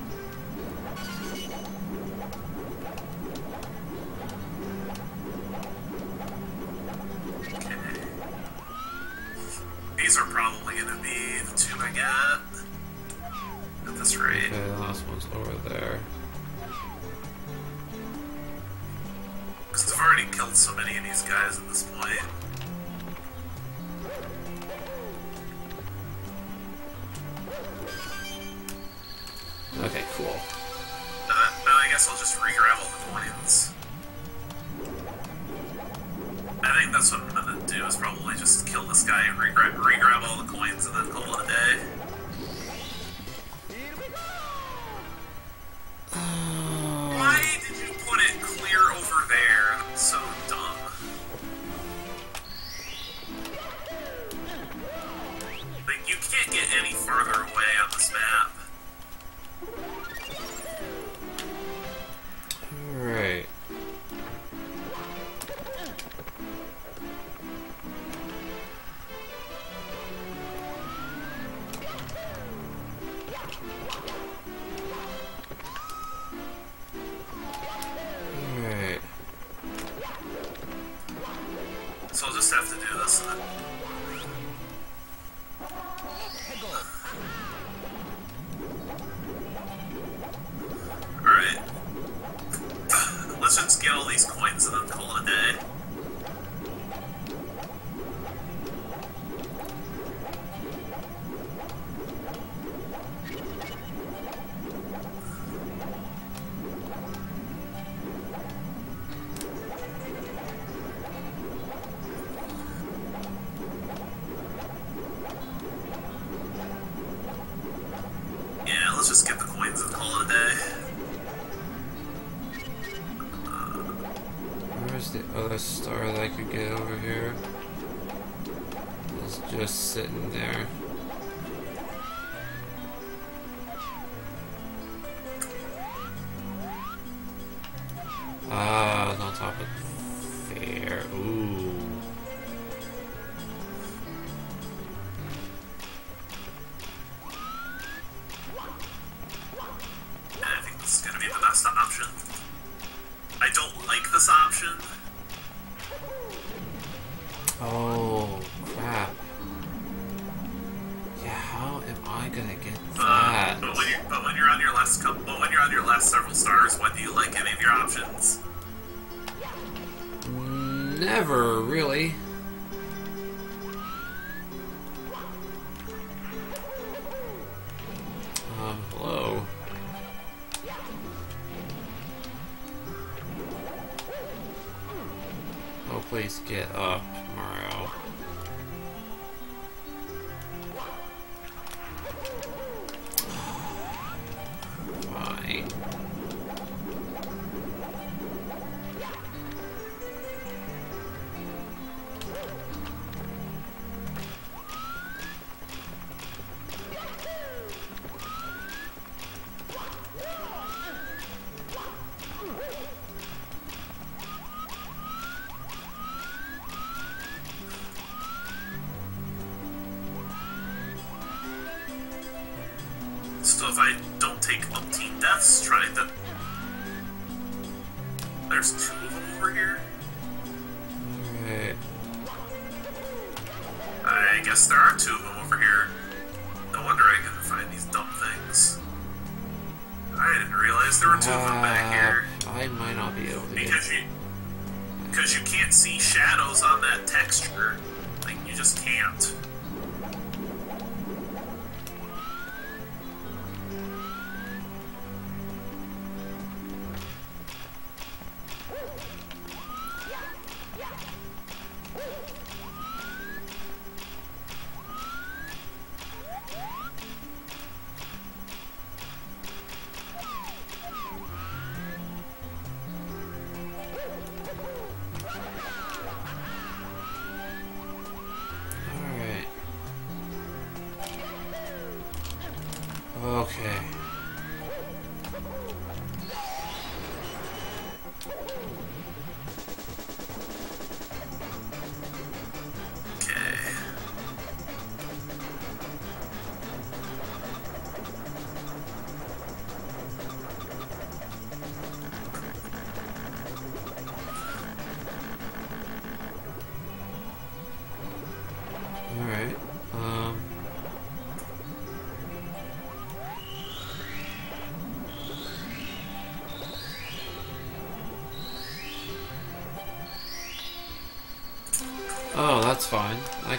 I don't take umpteen deaths trying to... There's two of them over here?
Right.
I guess there are two of them over here. No wonder I couldn't find these dumb things. I didn't realize there were two uh, of them back
uh, here. I might not be able to
because you, Because you can't see shadows on that texture. Like, you just can't.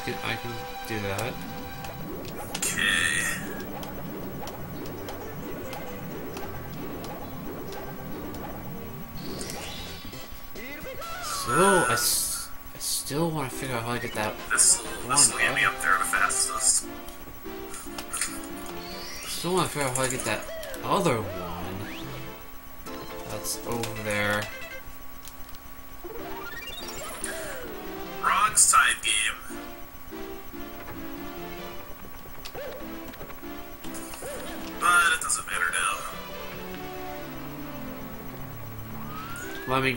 I could I could do that.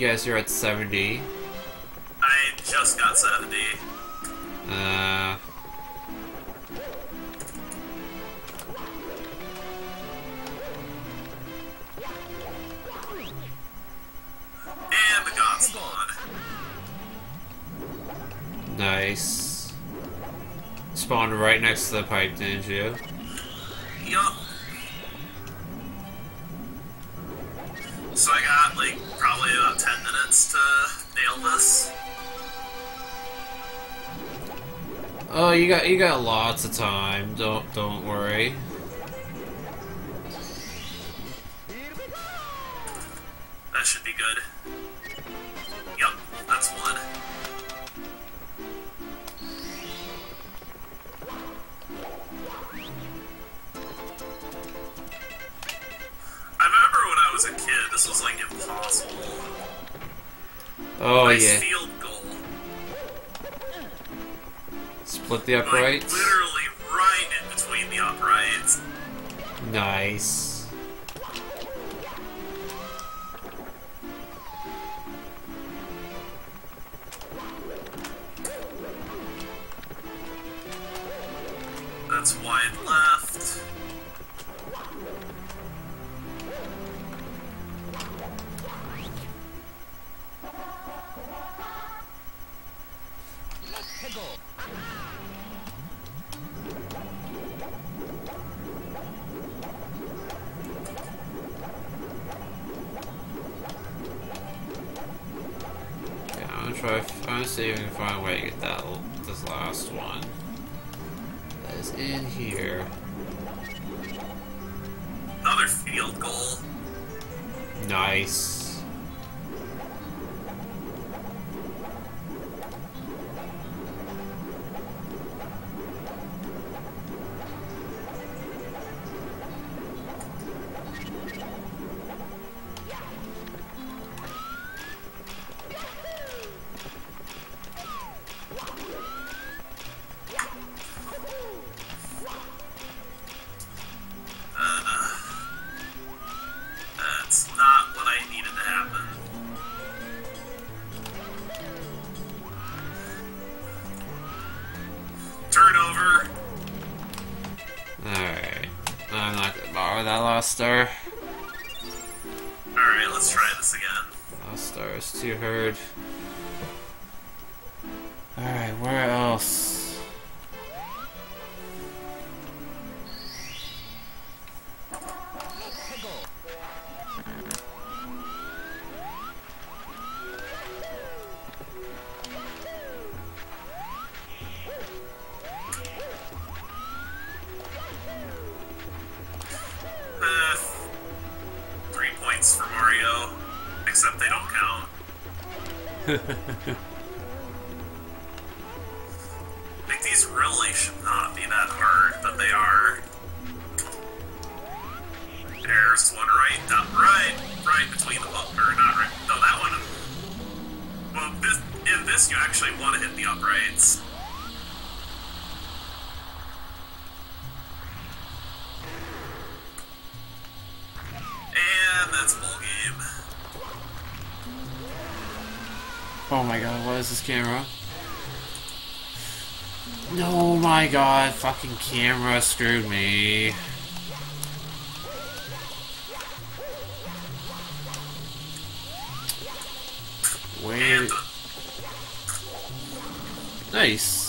guys are at 70.
I just got 70.
Uh...
And the god Spawn.
Nice. Spawned right next to the pipe, didn't you? of time. Don't don't worry.
These really should not be that hard, but they are. There's one right, not right, right between the up, or not right, no, that one. Well, this, in this you actually want to hit the uprights. And that's full game.
Oh my god, what is this camera? Oh my god, fucking camera screwed me. Wait. Nice.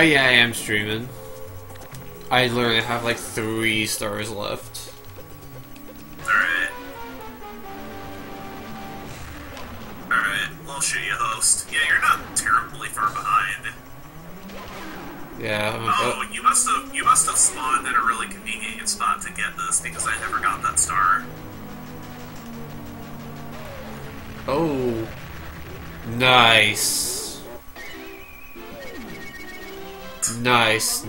Yeah,
I
am streaming. I literally have like three stars left.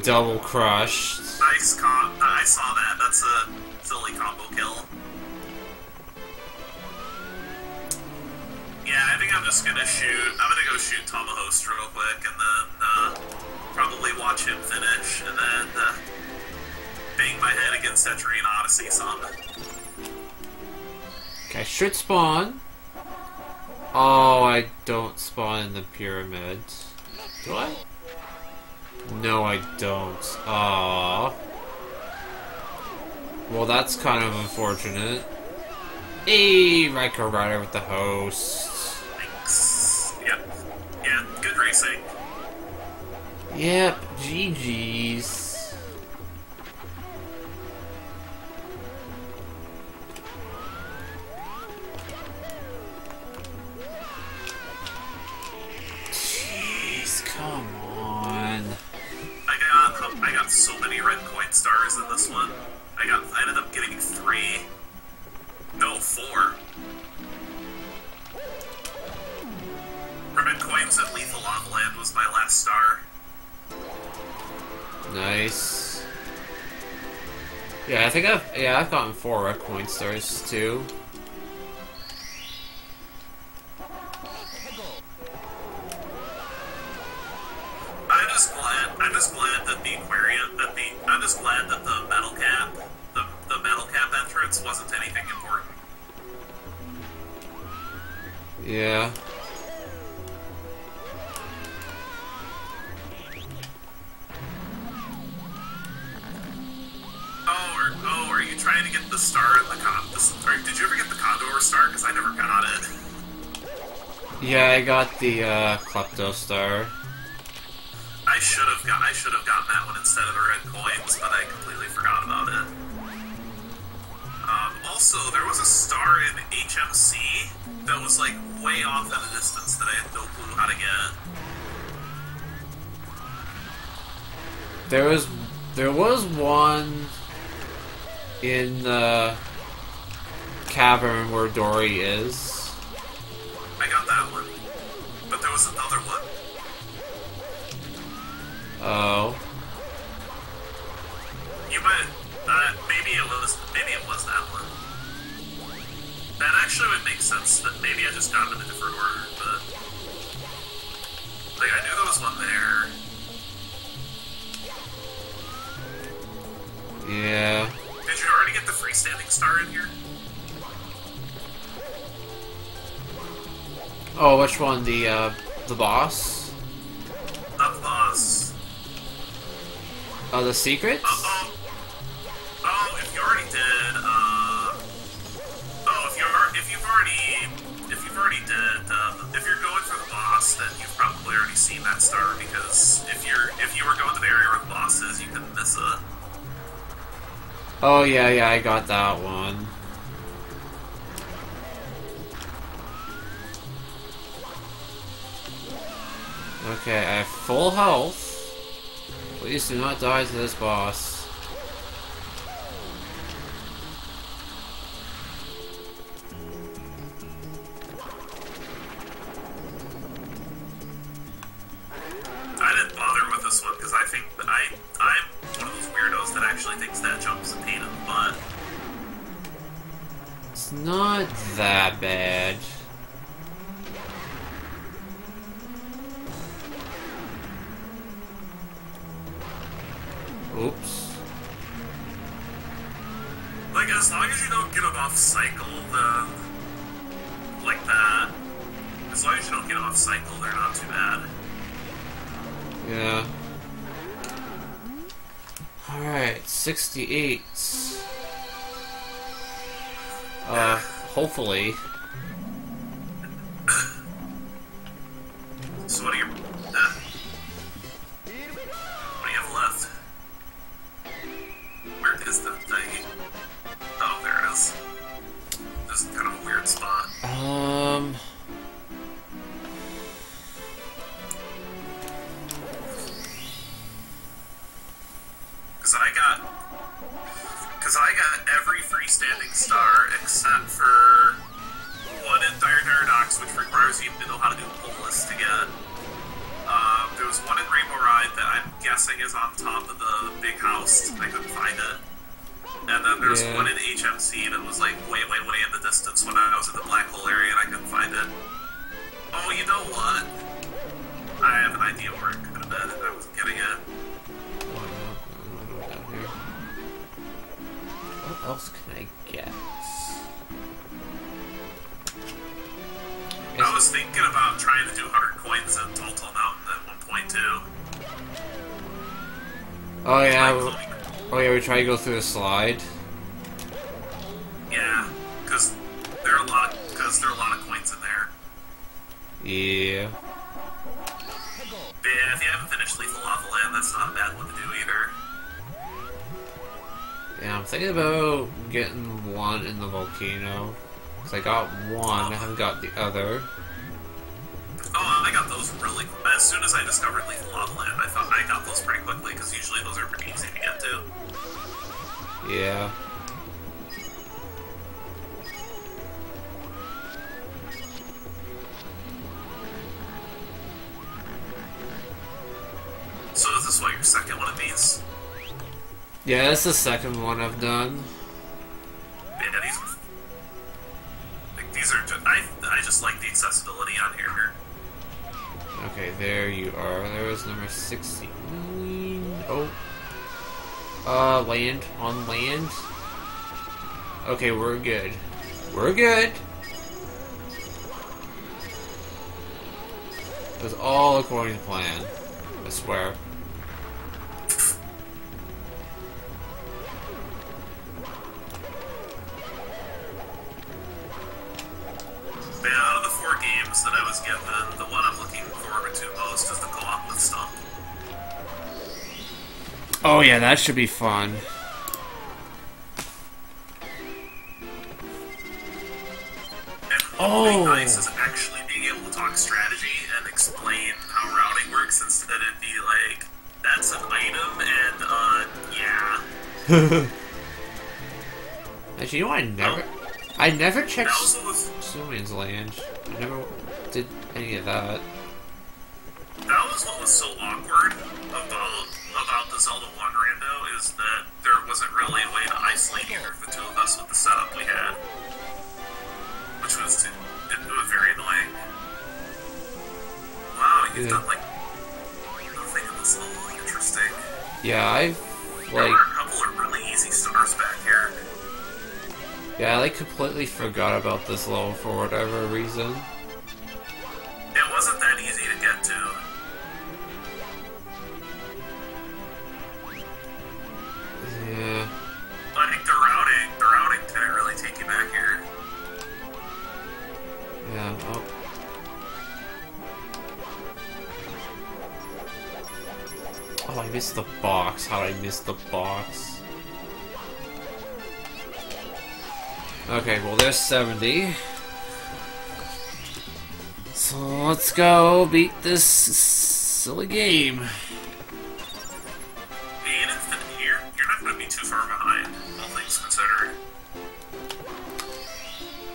Double crushed.
Nice com I saw that. That's a silly combo kill. Yeah, I think I'm just gonna shoot. I'm gonna go shoot Tomahost real quick, and then uh, probably watch him finish, and then uh, bang my head against Etrian Odyssey some.
Okay, I should spawn. Oh, I don't spawn in the pyramid. Do I? No, I don't. Aww. Well, that's kind of unfortunate. Hey, RaikouRider with the host.
Thanks. Yep. Yeah, good racing.
Yep, GG's.
So many red coin stars in this one. I got I ended up getting three. No, four. Red coins at Lethal Lava Land was my last star.
Nice. Yeah, I think I've yeah I've gotten four red coin stars too.
Just glad I'm just glad that the aquarium that the I'm just glad that the metal cap the, the metal cap entrance wasn't anything important.
Yeah.
Oh, oh, are you trying to get the star in the con? This, or, did you ever get the Condor star? Because I never got it.
Yeah, I got the uh, Klepto star
should have got I should have gotten that one instead of the red coins, but I completely forgot about it. Um, also, there was a star in HMC that was like way off in the distance that I had no clue how to get.
There was there was one in the cavern where Dorrie is. Oh.
You might. Uh, maybe it was. Maybe it was that one. That actually would make sense. That maybe I just got them in a different order, but like I knew there was one there.
Yeah.
Did you already get the freestanding star in here?
Oh, which one? The uh the boss? Oh, the secrets?
Oh, oh, oh! If you already did, uh, oh, if you're if you've already if you've already did, um, if you're going for the boss, then you've probably already seen that star because if you're if you were going to the area where the boss is, you can miss it.
Oh yeah, yeah, I got that one. Okay, I have full health. Please do not die to this boss. We to go through the slide.
yeah, because there are a lot, because there are a lot of coins in there.
Yeah.
But yeah, if you haven't finished Lethal Lava Land, that's not a bad one to do either.
Yeah, I'm thinking about getting one in the volcano. Cause I got one, I haven't got the other. Yeah, that's the second one I've done.
Yeah, these. Like, these are just. I I just like the accessibility on here.
Okay, there you are. There was number 16. Oh. Uh, land. On land. Okay, we're good. We're good. It was all according to plan. I swear.
Out of the four games that I was given, the one I'm looking forward to most is the co-op with Stump.
Oh yeah, that should be fun.
And
Oh.
be nice is actually being able to talk strategy and explain how routing works instead of be like, that's an item and uh yeah.
Actually, you know what I never... I never checked
That was what was
Land. I never did any of that.
that was what was so awkward about about the Zelda One rando is that there wasn't really a way to isolate either of the two of us with the setup we had, which was it, it was very annoying. Wow, you've
Yeah.
done like nothing in this level. Interesting.
Yeah, I've, like... Yeah, I like completely forgot about this level for whatever reason.
It wasn't that easy to get to.
Yeah.
Like the routing, the routing didn't really take you back here.
Yeah, oh. Oh, I missed the box. How did I miss the box? Okay, well, there's 70. So let's go beat this silly game.
Being infinite here, you're not going to be too far behind, all things considered.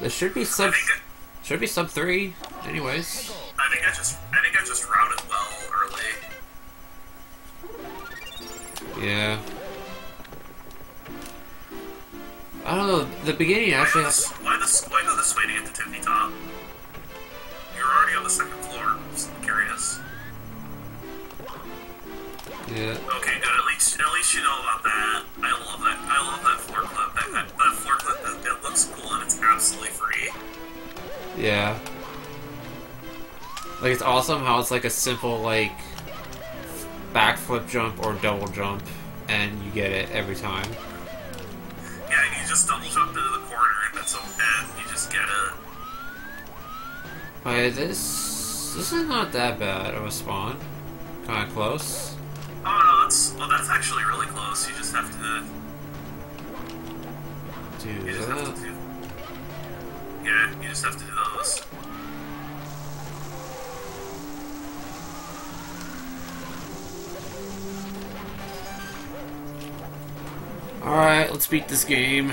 There should be sub
think,
should be sub three, anyways.
I think I just, I think I just routed well early.
Yeah. I don't know. The beginning actually.
go why this, why go this way to get to Tippy Top? You're already on the second floor. Just curious.
Yeah.
Okay, good. At least, at least you know about that. I love that. I love that floor clip. That, that, that floor clip, it, it looks cool and it's absolutely free.
Yeah. Like it's awesome how it's like a simple like backflip jump or double jump, and you get it every time. But this this is not that bad of a spawn. Kind of close.
Oh no, that's well, that's actually really close. You just have to,
Do
you just have
that.
to do. Yeah, you just have to do those.
All right, let's beat this game.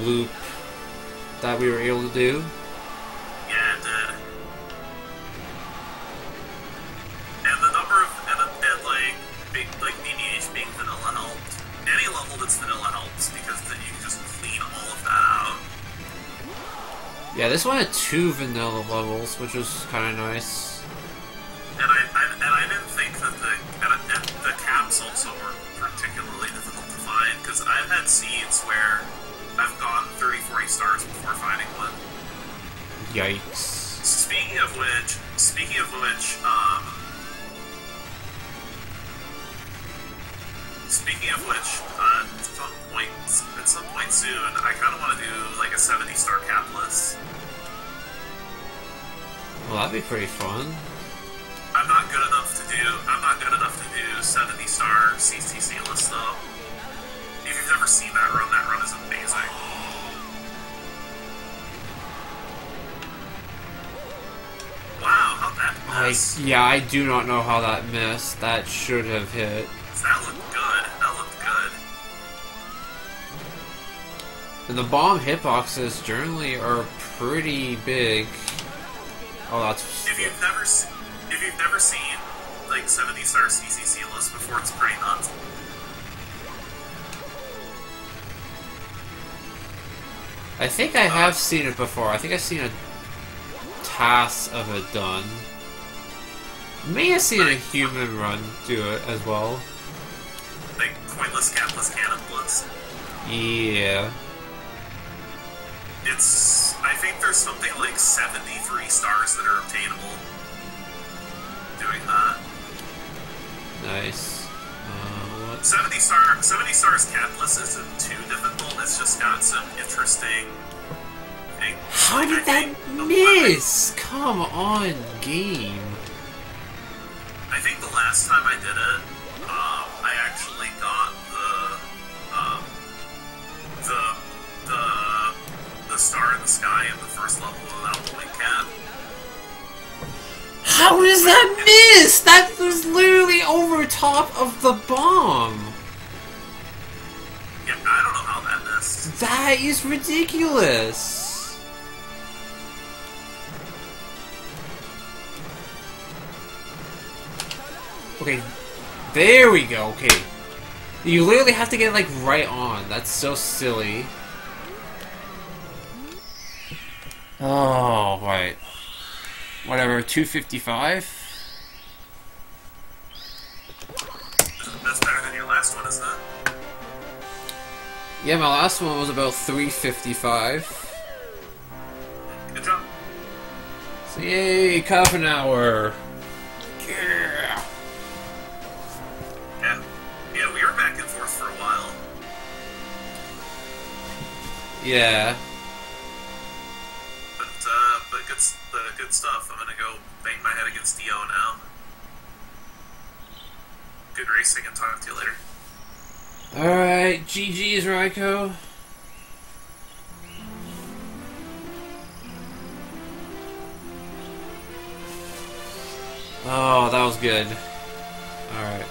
Loop that we were able to do.
Yeah, it did. And the number of and, and like big like BBH being vanilla helped. Any level that's vanilla helps because then you can just clean all of that out.
Yeah, this one had two vanilla levels, which was kind of nice.
I do not
know how that missed. That should have hit.
That looked good. That looked good.
And the bomb hitboxes generally are pretty big. Oh, that's
If you've never se- if you've never seen like 70 star CCC list before, it's pretty nuts.
I think I have seen it before. I think I've seen a TAS of it done. May have seen a human run do it as well.
Like pointless capless cannon blitz.
Yeah.
It's I think there's something like 73 stars that are obtainable doing that.
Nice. Uh, what?
70 star 70 stars capless isn't too difficult. It's just got some interesting things.
How
I
did that
the one-
miss? Come on, game.
I think the last time I did it, um, I actually got the um, the the the star in the sky in the first level without the wing cap.
How does that miss? That was literally over top of the bomb.
Yeah, I don't know how that missed.
That is ridiculous. Okay, there we go. Okay, you literally have to get like right on. That's so silly. Oh, right. Whatever, 255?
That's better than your last one, isn't it?
Yeah, my last one was about 355.
Good job.
So yay, half an hour. Yeah.
But uh, but good, uh, good stuff. I'm gonna go bang my head against Dio now. Good racing, and talk to you later.
Alright, GG's, Raikou. Oh, that was good. Alright.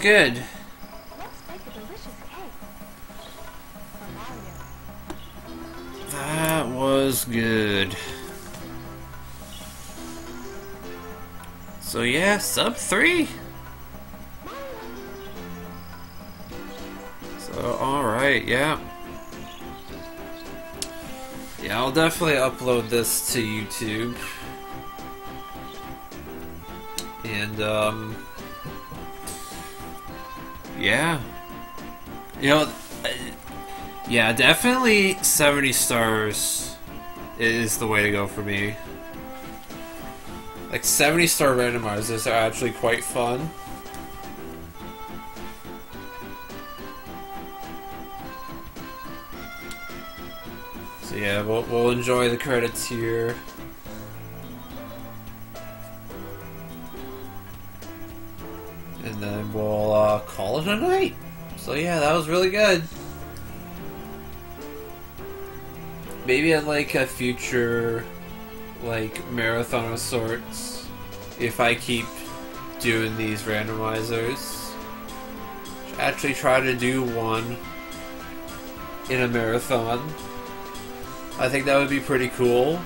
Good. That was good. So yeah, sub three. So alright, yeah. Yeah, I'll definitely upload this to YouTube. And um Yeah. You know, uh, yeah, definitely 70 stars is the way to go for me. Like 70 star randomizers are actually quite fun. So yeah, we'll, we'll enjoy the credits here. That was really good. Maybe in like a future like marathon of sorts, if I keep doing these randomizers, actually try to do one in a marathon. I think that would be pretty cool.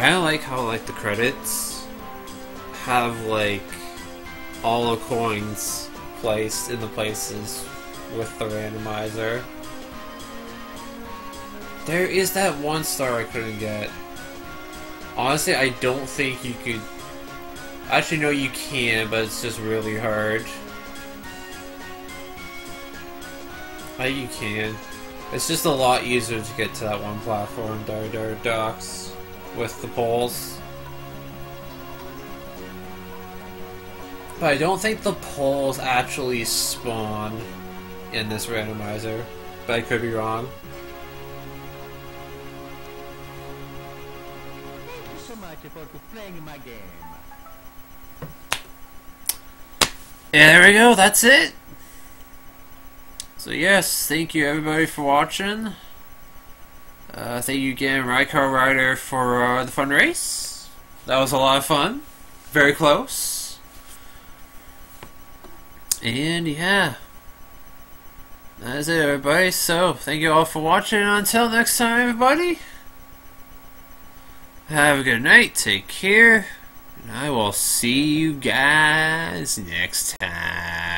Kind of like how like the credits have like all the coins placed in the places with the randomizer. There is that one star I couldn't get. Honestly, I don't think you could. Actually, no, you can, but it's just really hard. I you can. It's just a lot easier to get to that one platform, Dire Dire Docks, with the poles. But I don't think the poles actually spawn in this randomizer. But I could be wrong.
Thank you so much for playing my game.
Yeah, there we go. That's it. So yes, thank you everybody for watching. Uh, thank you again, RaikouRider, for uh, the fun race. That was a lot of fun. Very close. And yeah, that is it, everybody. So thank you all for watching. Until next time, everybody. Have a good night. Take care. And I will see you guys next time.